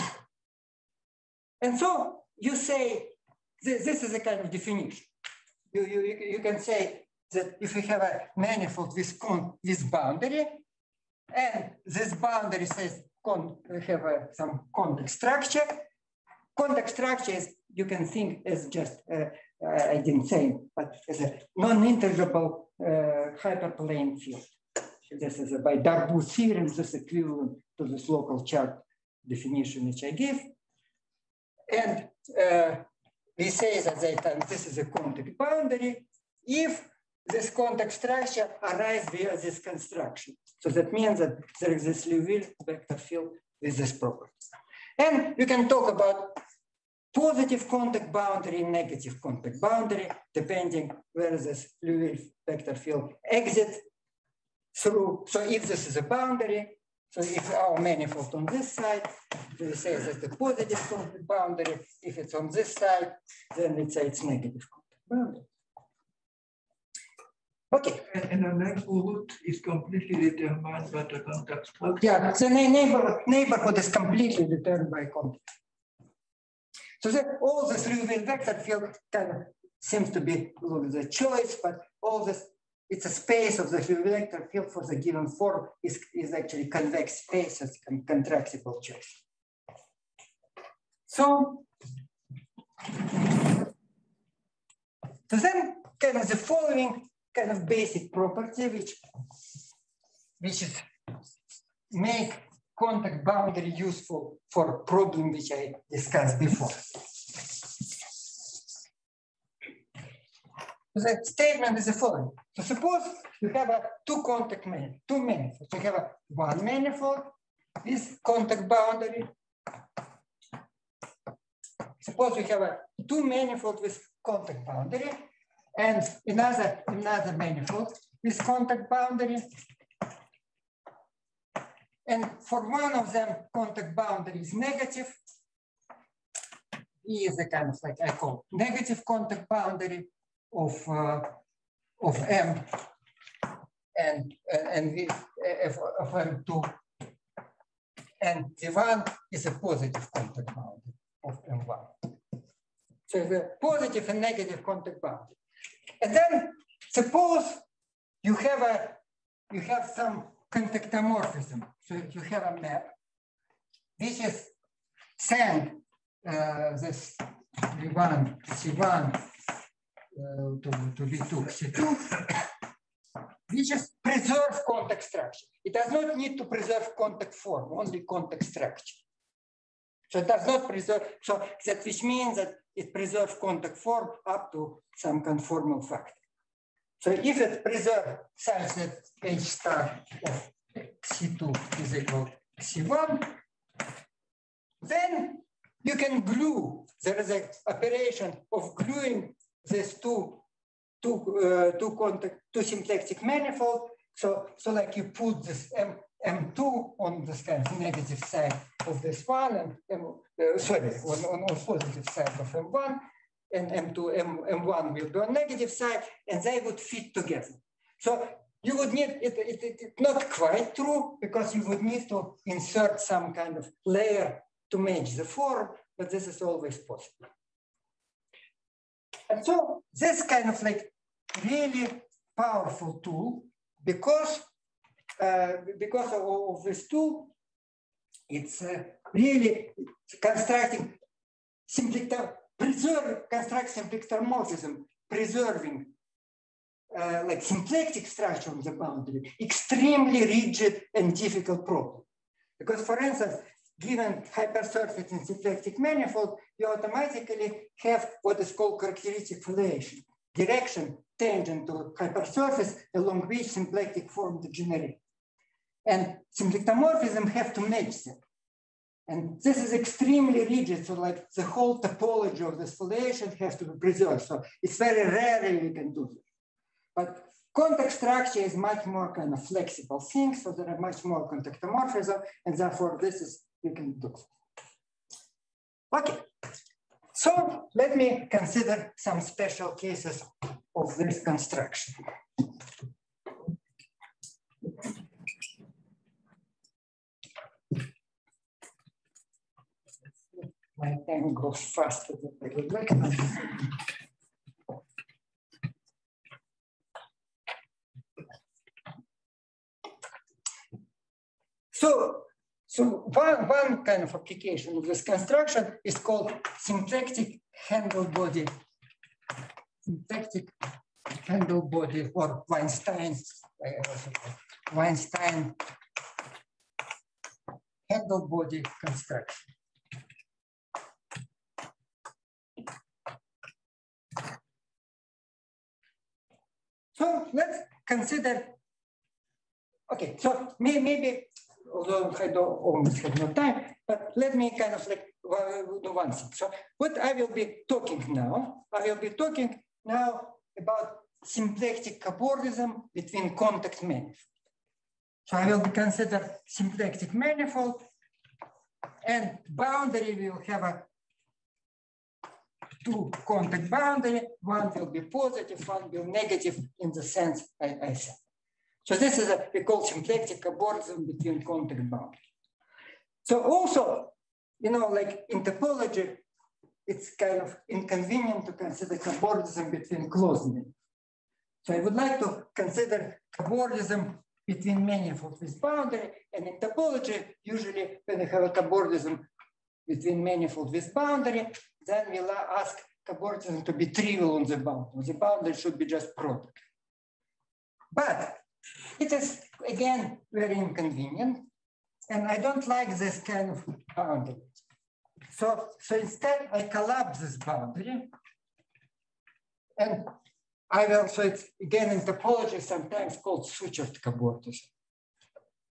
And so you say this, this is a kind of definition. You, you, you can say that if you have a manifold with, with boundary, and this boundary says con, have a, some contact structure, contact structure is you can think as just, uh, uh, I didn't say, but as a non-integrable uh, hyperplane field. This is a, by Darboux theorem, this is equivalent to this local chart definition which I give. And uh, we say that they, this is a contact boundary if this contact structure arises via this construction. So that means that there is this Liouville vector field with this property. And you can talk about positive contact boundary, negative contact boundary, depending where this Liouville vector field exits through. So if this is a boundary, so if our manifold on this side, we say that the positive contact boundary. If it's on this side, then we say it's negative contact boundary. Okay. And, and the neighborhood is completely determined by the contact structure. Yeah, the neighborhood, neighborhood is completely determined by contact. So that all the Liouville vector field kind of seems to be the choice, but all this, it's a space of the vector field for the given form is, is actually convex space as con contractible choice. So, so then kind of the following kind of basic property which, which is make contact boundary useful for problem which I discussed before. The statement is the following. So suppose you have a two contact manifold, two manifolds. You have a one manifold with contact boundary. Suppose you have a two manifold with contact boundary and another another manifold with contact boundary and for one of them, contact boundary is negative. E is a kind of like I call negative contact boundary of uh, of M and and v, f of M2. And the one is a positive contact boundary of M1. So the positive and negative contact boundary. And then suppose you have a you have some contactomorphism. So you have a map. This is send uh, this V1, C1 uh, to, to V2, C2. We just preserve contact structure. It does not need to preserve contact form, only contact structure. So it does not preserve, so that which means that it preserves contact form up to some conformal factor. So if it preserves such that H star of C2 is equal to C1, then you can glue. There is an operation of gluing these two, two, uh, two contact, two symplectic manifold, So, so like you put this M, M2 on this kind of negative side of this one, and M, uh, sorry, on, on, on positive side of M1, and M2, M, M1 will be on negative side, and they would fit together. So you would need, it, it, it, it not quite true, because you would need to insert some kind of layer to match the form, but this is always possible. And so this kind of like really powerful tool because because of, of, this tool, it's uh, really constructing symplector, preserve, construct symplectomorphism, preserving uh, like symplectic structure on the boundary, extremely rigid and difficult problem. Because for instance, given hypersurface in symplectic manifold, you automatically have what is called characteristic foliation, direction tangent to hypersurface along which symplectic form degenerate. And symplectomorphism have to match them. And this is extremely rigid. So like the whole topology of the foliation has to be preserved. So it's very rare you can do this. But contact structure is much more kind of flexible thing. So there are much more contactomorphism. And therefore this is, you can do. Okay. So let me consider some special cases of this construction. My time goes faster than I would like. So, so one, one kind of application of this construction is called symplectic handle body symplectic handle body or Weinstein, uh, Weinstein handle body construction. So let's consider, okay, so may, maybe, although I don't almost have no time, but let me kind of like do one thing. So what I will be talking now, I will be talking now about symplectic cobordism between contact manifold. So I will consider symplectic manifold and boundary will have a two contact boundary. One will be positive, one will negative in the sense I, I said. So this is a, we call symplectic cobordism between contact boundary. So also, you know, like in topology, it's kind of inconvenient to consider cobordism between closed manifolds. So I would like to consider cobordism between manifold with boundary, and in topology, usually when you have a cobordism between manifold with boundary, then we'll ask cobordism to be trivial on the boundary. The boundary should be just product. But it is, again, very inconvenient, and I don't like this kind of boundary. So, so instead I collapse this boundary and I will, so it's again in topology sometimes called sutured cobordism.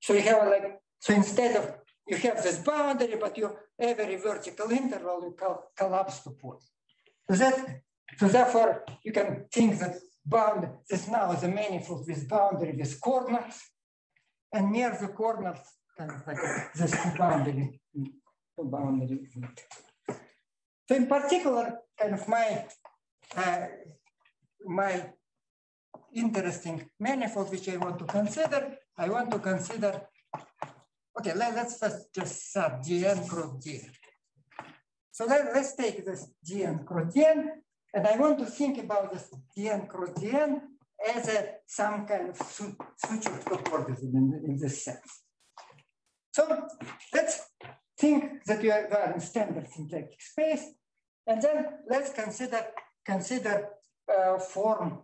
So you have like, so instead of, you have this boundary, but you every vertical interval you collapse to point. So that, so therefore you can think that bound, this now is a manifold with boundary with corners and near the corners, kind of like this boundary boundary. So in particular, kind of my uh, my interesting manifold which I want to consider, I want to consider, okay, let, us first just start dn cross dn. So let, let's take this dn cross dn, and I want to think about this dn cross dn as a, some kind of sutured cobordism in, in this sense. So let's think that you are in standard symplectic space, and then let's consider consider uh, form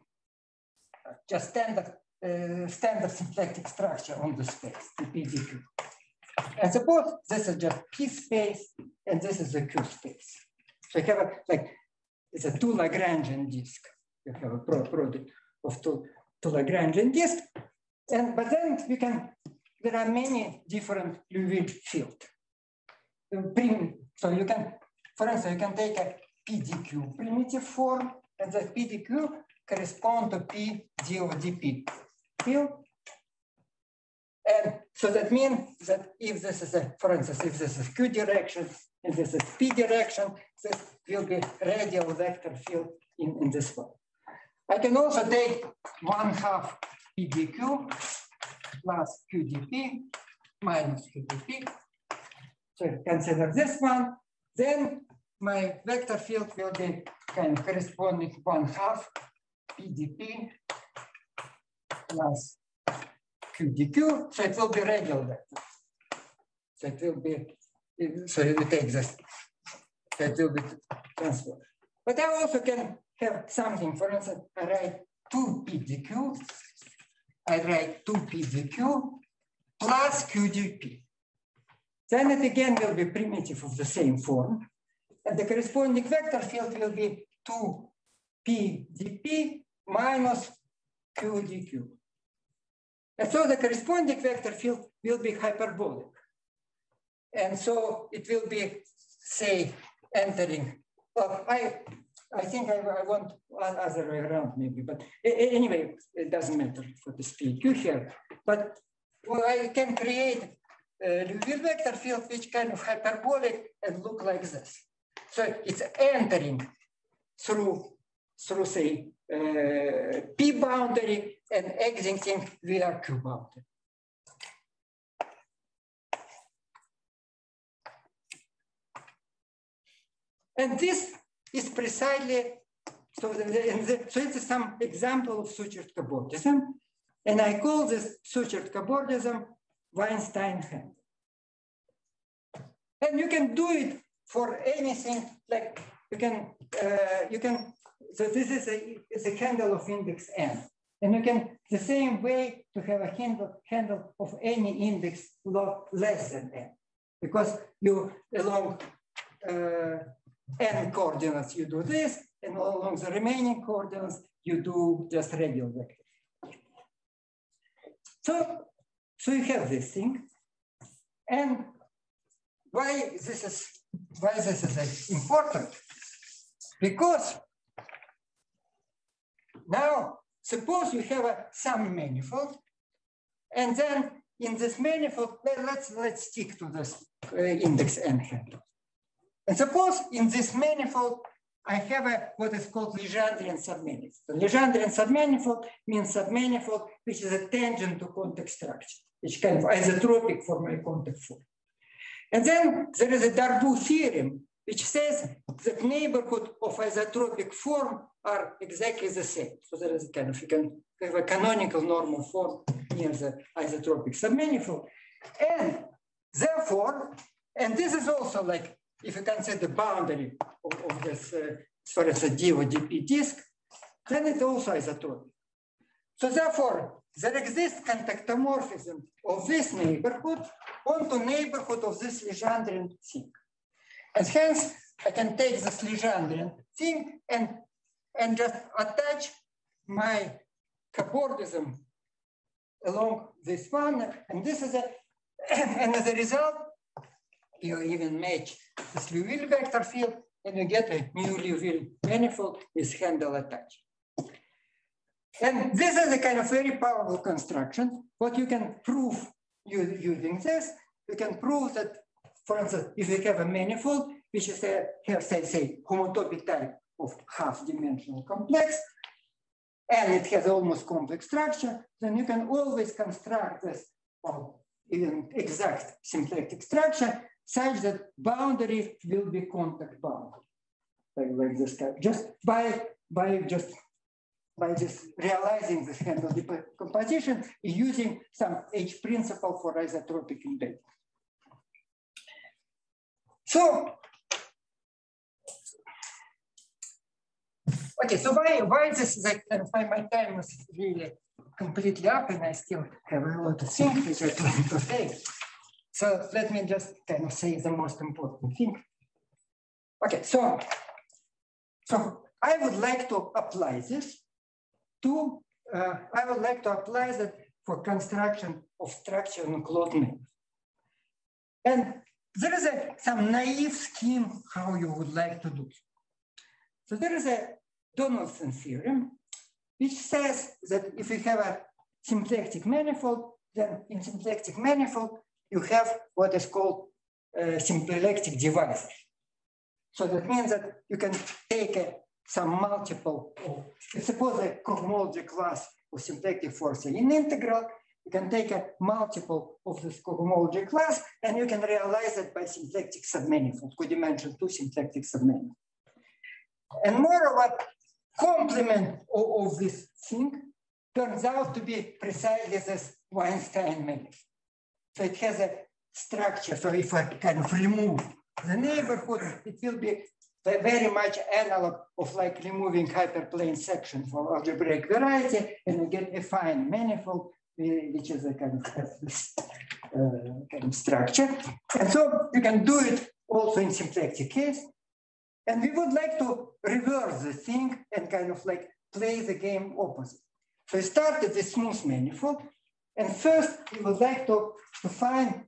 just standard uh, standard symplectic structure on the space, the PDQ. And suppose this is just P space, and this is a Q space. So you have a, like, it's a two Lagrangian disk. You have a product of two, two Lagrangian disk. And, but then we can, there are many different Liouville fields. So you can, for instance, you can take a PDQ primitive form, and that PDQ correspond to P d of dp field. And so that means that if this is a, for instance, if this is q direction and this is p direction, this will be radial vector field in, in this one. I can also take one half pdq plus qdp minus qdp. So consider this one. Then my vector field will be kind of corresponding one half pdp plus qdq. So it will be radial vector. So it will be, so you take this. So it will be transferred. But I also can have something, for instance, I write 2 pdq, I write 2 pdq plus qdp. Then it again will be primitive of the same form. And the corresponding vector field will be 2 p dp minus q dq. And so the corresponding vector field will be hyperbolic. And so it will be, say, entering. Well, I, I think I, I want other way around maybe, but anyway, it doesn't matter for the speed you here. But well, I can create a Liouville vector field which kind of hyperbolic and look like this. So it's entering through, through say, uh, P boundary and exiting Q boundary. And this is precisely, so, the, the, so it's some example of sutured cobordism. And I call this sutured cobordism Weinstein hand. And you can do it for anything like you can uh, you can so this is a is a handle of index n and you can the same way to have a handle handle of any index log less than n. Because you along uh, n coordinates you do this and along the remaining coordinates you do just radial vector. So so you have this thing. And why this is why this is important? Because now suppose you have a some manifold, and then in this manifold, let's let's stick to this uh, index n handle. And suppose in this manifold, I have a what is called Legendrian submanifold. The Legendrian submanifold means submanifold which is a tangent to contact structure, which kind of isotropic for my contact form. And then there is a Darboux theorem, which says that neighborhood of isotropic form are exactly the same. So there is a kind of, you can have a canonical normal form near the isotropic submanifold. And therefore, and this is also like, if you can consider the boundary of, of this, uh, as far as a D or DP disk, then it's also isotropic. So therefore, there exists contactomorphism of this neighborhood onto neighborhood of this Legendrian thing. And hence, I can take this Legendrian thing and, and just attach my cobordism along this one. And this is a, and as a result, you even match this Liouville vector field and you get a new Liouville manifold with handle attached. And this is a kind of very powerful construction. What you can prove using this, you can prove that, for instance, if you have a manifold, which is a, here say, say, homotopy type of half-dimensional complex, and it has almost complex structure, then you can always construct this or even exact symplectic structure such that boundary will be contact boundary, like, like this guy, just by, by just by just realizing this handle decomposition using some H principle for isotropic embedding. So, okay, so why, why this is like, why my time is really completely up and I still have a lot of things which I plan to say. So let me just kind of say the most important thing. Okay, so, so I would like to apply this to, uh, I would like to apply that for construction of structure closed map. And there is a, some naive scheme how you would like to do. it. So there is a Donaldson theorem, which says that if you have a symplectic manifold, then in symplectic manifold, you have what is called uh, symplectic divisor. So that means that you can take a, some multiple, suppose a cohomology class of symplectic force in integral, you can take a multiple of this cohomology class and you can realize it by symplectic submanifold, codimension two symplectic submanifold. And moreover, complement of, of this thing turns out to be precisely this Weinstein manifold. So it has a structure. So if I kind of remove the neighborhood, it will be very much analog of like removing hyperplane section for algebraic variety, and you get affine manifold, which is a kind of uh, kind of structure. And so you can do it also in symplectic case. And we would like to reverse the thing and kind of like play the game opposite. So we started with smooth manifold. And first, we would like to, to find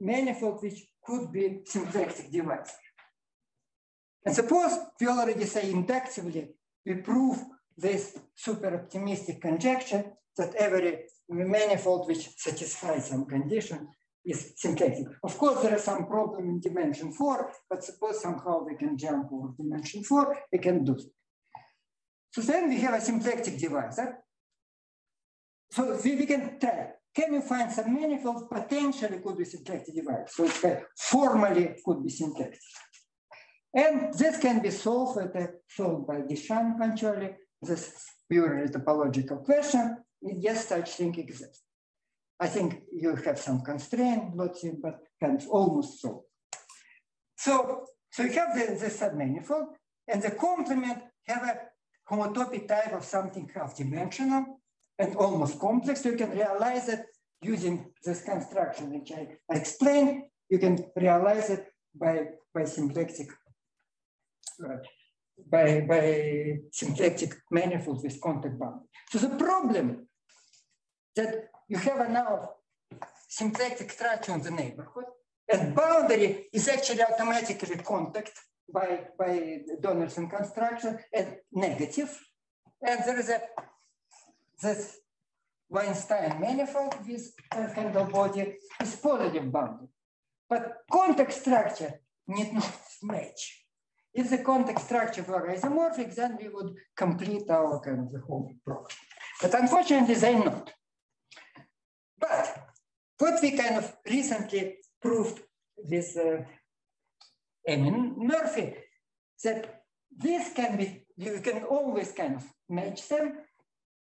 manifold which could be symplectic divisor. And suppose we already say inductively, we prove this super optimistic conjecture that every manifold which satisfies some condition is symplectic. Of course, there is some problem in dimension four, but suppose somehow we can jump over dimension four, we can do it. So then we have a symplectic divisor. So we, we can try, can you find some manifold potentially could be symplectic divisor? So it's formally could be symplectic. And this can be solved, uh, solved by Deschamps punctually. This purely topological question. Yes, such thing exists. I think you have some constraint, Lotzi, but kind of almost so. So, so you have the, the submanifold, and the complement have a homotopy type of something half-dimensional and almost complex. You can realize it using this construction, which I, I explained. You can realize it by, by symplectic uh, by, by symplectic manifold with contact boundary. So the problem that you have now symplectic structure in the neighborhood, and boundary is actually automatically contact by, by Donaldson construction and negative. And there is a this Weinstein manifold with handle body is positive boundary. But contact structure need not match. If the contact structure were isomorphic, then we would complete our kind of the whole problem. But unfortunately, they're not. But what we kind of recently proved with uh, Emmy Murphy, that this can be, you can always kind of match them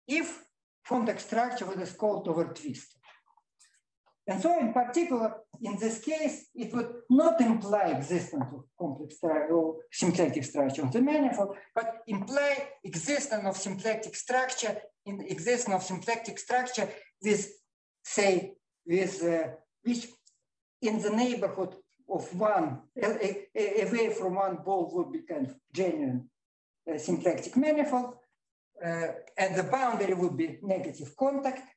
if contact structure was called over twist. And so in particular, in this case, it would not imply existence of complex structure or symplectic structure on the manifold, but imply existence of symplectic structure in existence of symplectic structure with say with uh, which in the neighborhood of one away from one ball would be kind of genuine uh, symplectic manifold uh, and the boundary would be negative contact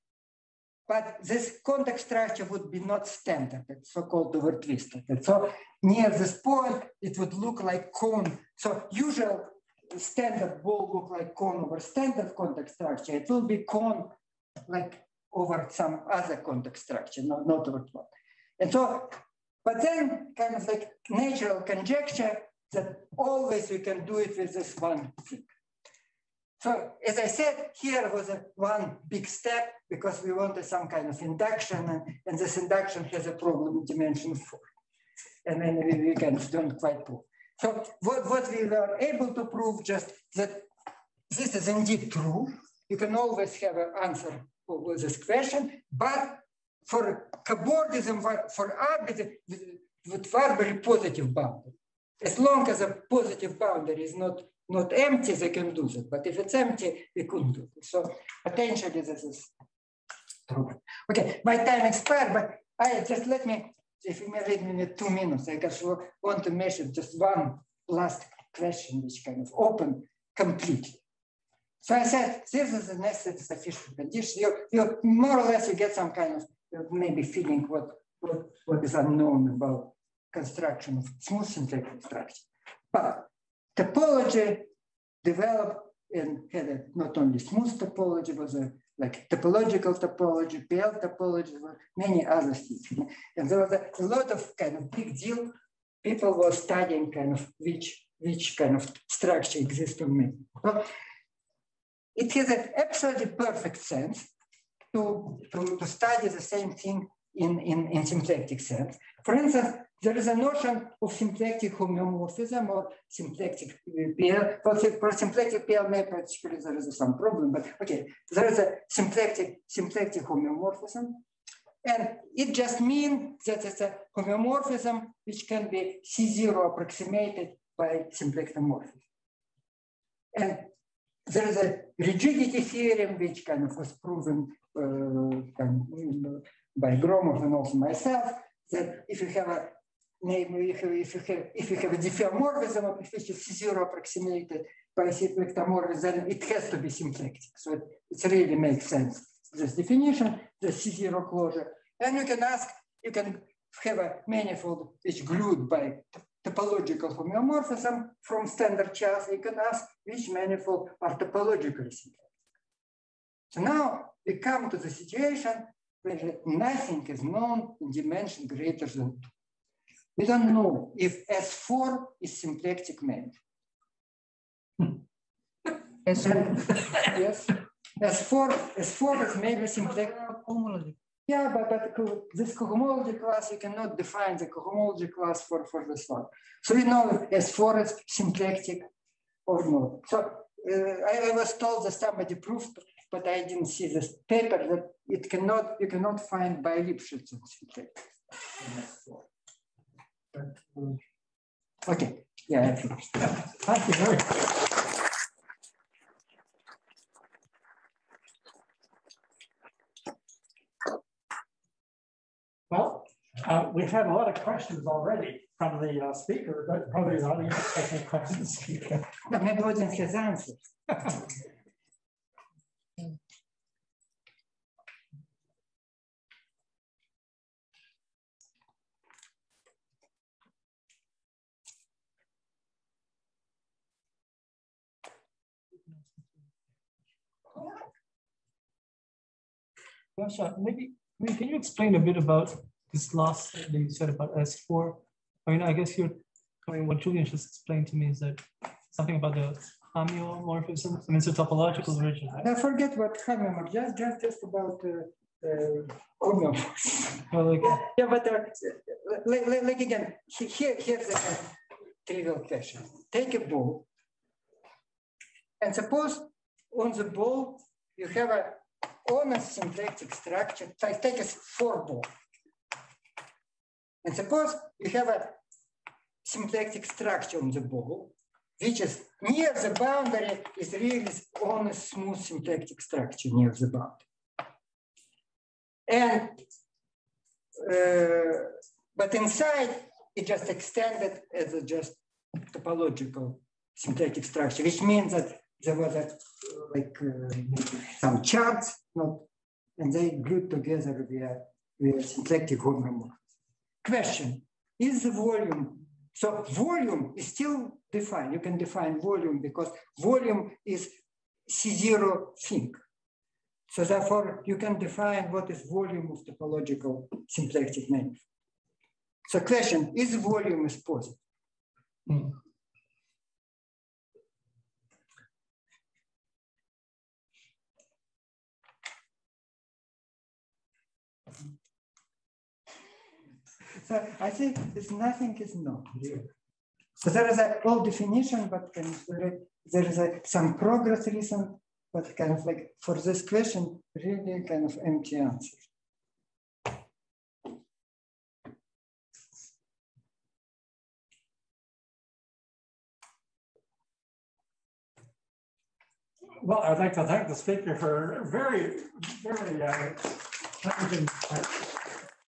but this contact structure would be not standard, it's so-called over twisted. And so near this point, it would look like cone. So usual standard ball look like cone over standard contact structure. It will be cone like over some other contact structure, not, not over one. And so, but then kind of like natural conjecture that always we can do it with this one thing. So as I said, here was a one big step because we wanted some kind of induction and, and this induction has a problem in dimension four. And then we, we kind of don't quite prove. So what, what we were able to prove just that this is indeed true. You can always have an answer with this question, but for cobordism, for arbiter, with verbally positive boundary. As long as a positive boundary is not, not empty, they can do that. But if it's empty, we couldn't do it. So potentially this is true. Okay, my time expired, but I just let me, if you may leave me two minutes, I just want to mention just one last question, which kind of open completely. So I said, this is the next sufficient condition. You, you more or less you get some kind of maybe feeling what, what, what is unknown about construction of smooth symplectic structure. But topology developed and had a, not only smooth topology, was a like topological topology, PL topology, many other things. And there was a, lot of kind of big deal. People were studying kind of which which kind of structure exists on me. So it has an absolutely perfect sense to, to, to study the same thing in, in, in symplectic sense. For instance, there is a notion of symplectic homeomorphism or symplectic uh, PL. For, for symplectic PL map, particularly there is some problem, but okay, there is a symplectic, symplectic homeomorphism. And it just means that it's a homeomorphism which can be C0 approximated by symplectomorphism. And there is a rigidity theorem which kind of was proven by Gromov and also myself that if you have a namely if you, if you have if you have a diffeomorphism of which is zero approximated by symplectomorphism, then it has to be symplectic. So it, it really makes sense. This definition, the C0 closure. And you can ask, you can have a manifold which glued by topological homeomorphism from standard chars. You can ask which manifold are topologically symplectic. So now we come to the situation where nothing is known in dimension greater than two. We don't know if S4 is symplectic manifold. Hmm. S4, yes. S4, S4 is maybe symplectic. Yeah, but, but this cohomology class, you cannot define the cohomology class for, for this one. So we know S4 is symplectic or not. So uh, I, I, was told that somebody proved, but I didn't see this paper that it cannot, you cannot find by Lipschitz symplectic. But, um, okay, yeah, I finished. Thank you very much. Well, uh, we've had a lot of questions already from the uh, speaker, but probably the audience has any questions. But maybe audience has answers. Yasha, maybe, maybe can you explain a bit about this last thing that you said about S4? I mean, I guess you're, I mean, what Julian just explained to me is that something about the homeomorphism. I mean, it's a topological region. Right? I forget what homeomorphism, just, just, just about uh, uh, homeomorphism. Well, like, yeah, but uh, like, like, like again, here, here's a trivial question. Take a ball, and suppose on the ball you have a honest symplectic structure. So I take a four ball. And suppose you have a symplectic structure on the ball, which is near the boundary is really honest smooth symplectic structure near the boundary. And uh, but inside it just extended as a just topological symplectic structure, which means that there was a, like uh, some charts, not, and they glued together via, via symplectic homomorph. Question, is the volume, so volume is still defined. You can define volume because volume is C0 thing. So therefore, you can define what is volume of topological symplectic manifold. So question, is volume is positive? Hmm. So I think it's nothing is not here. So there is a old definition, but kind of there is a, some progress recent, but kind of like for this question, really kind of empty answer. Well, I'd like to thank the speaker for very, very uh, challenging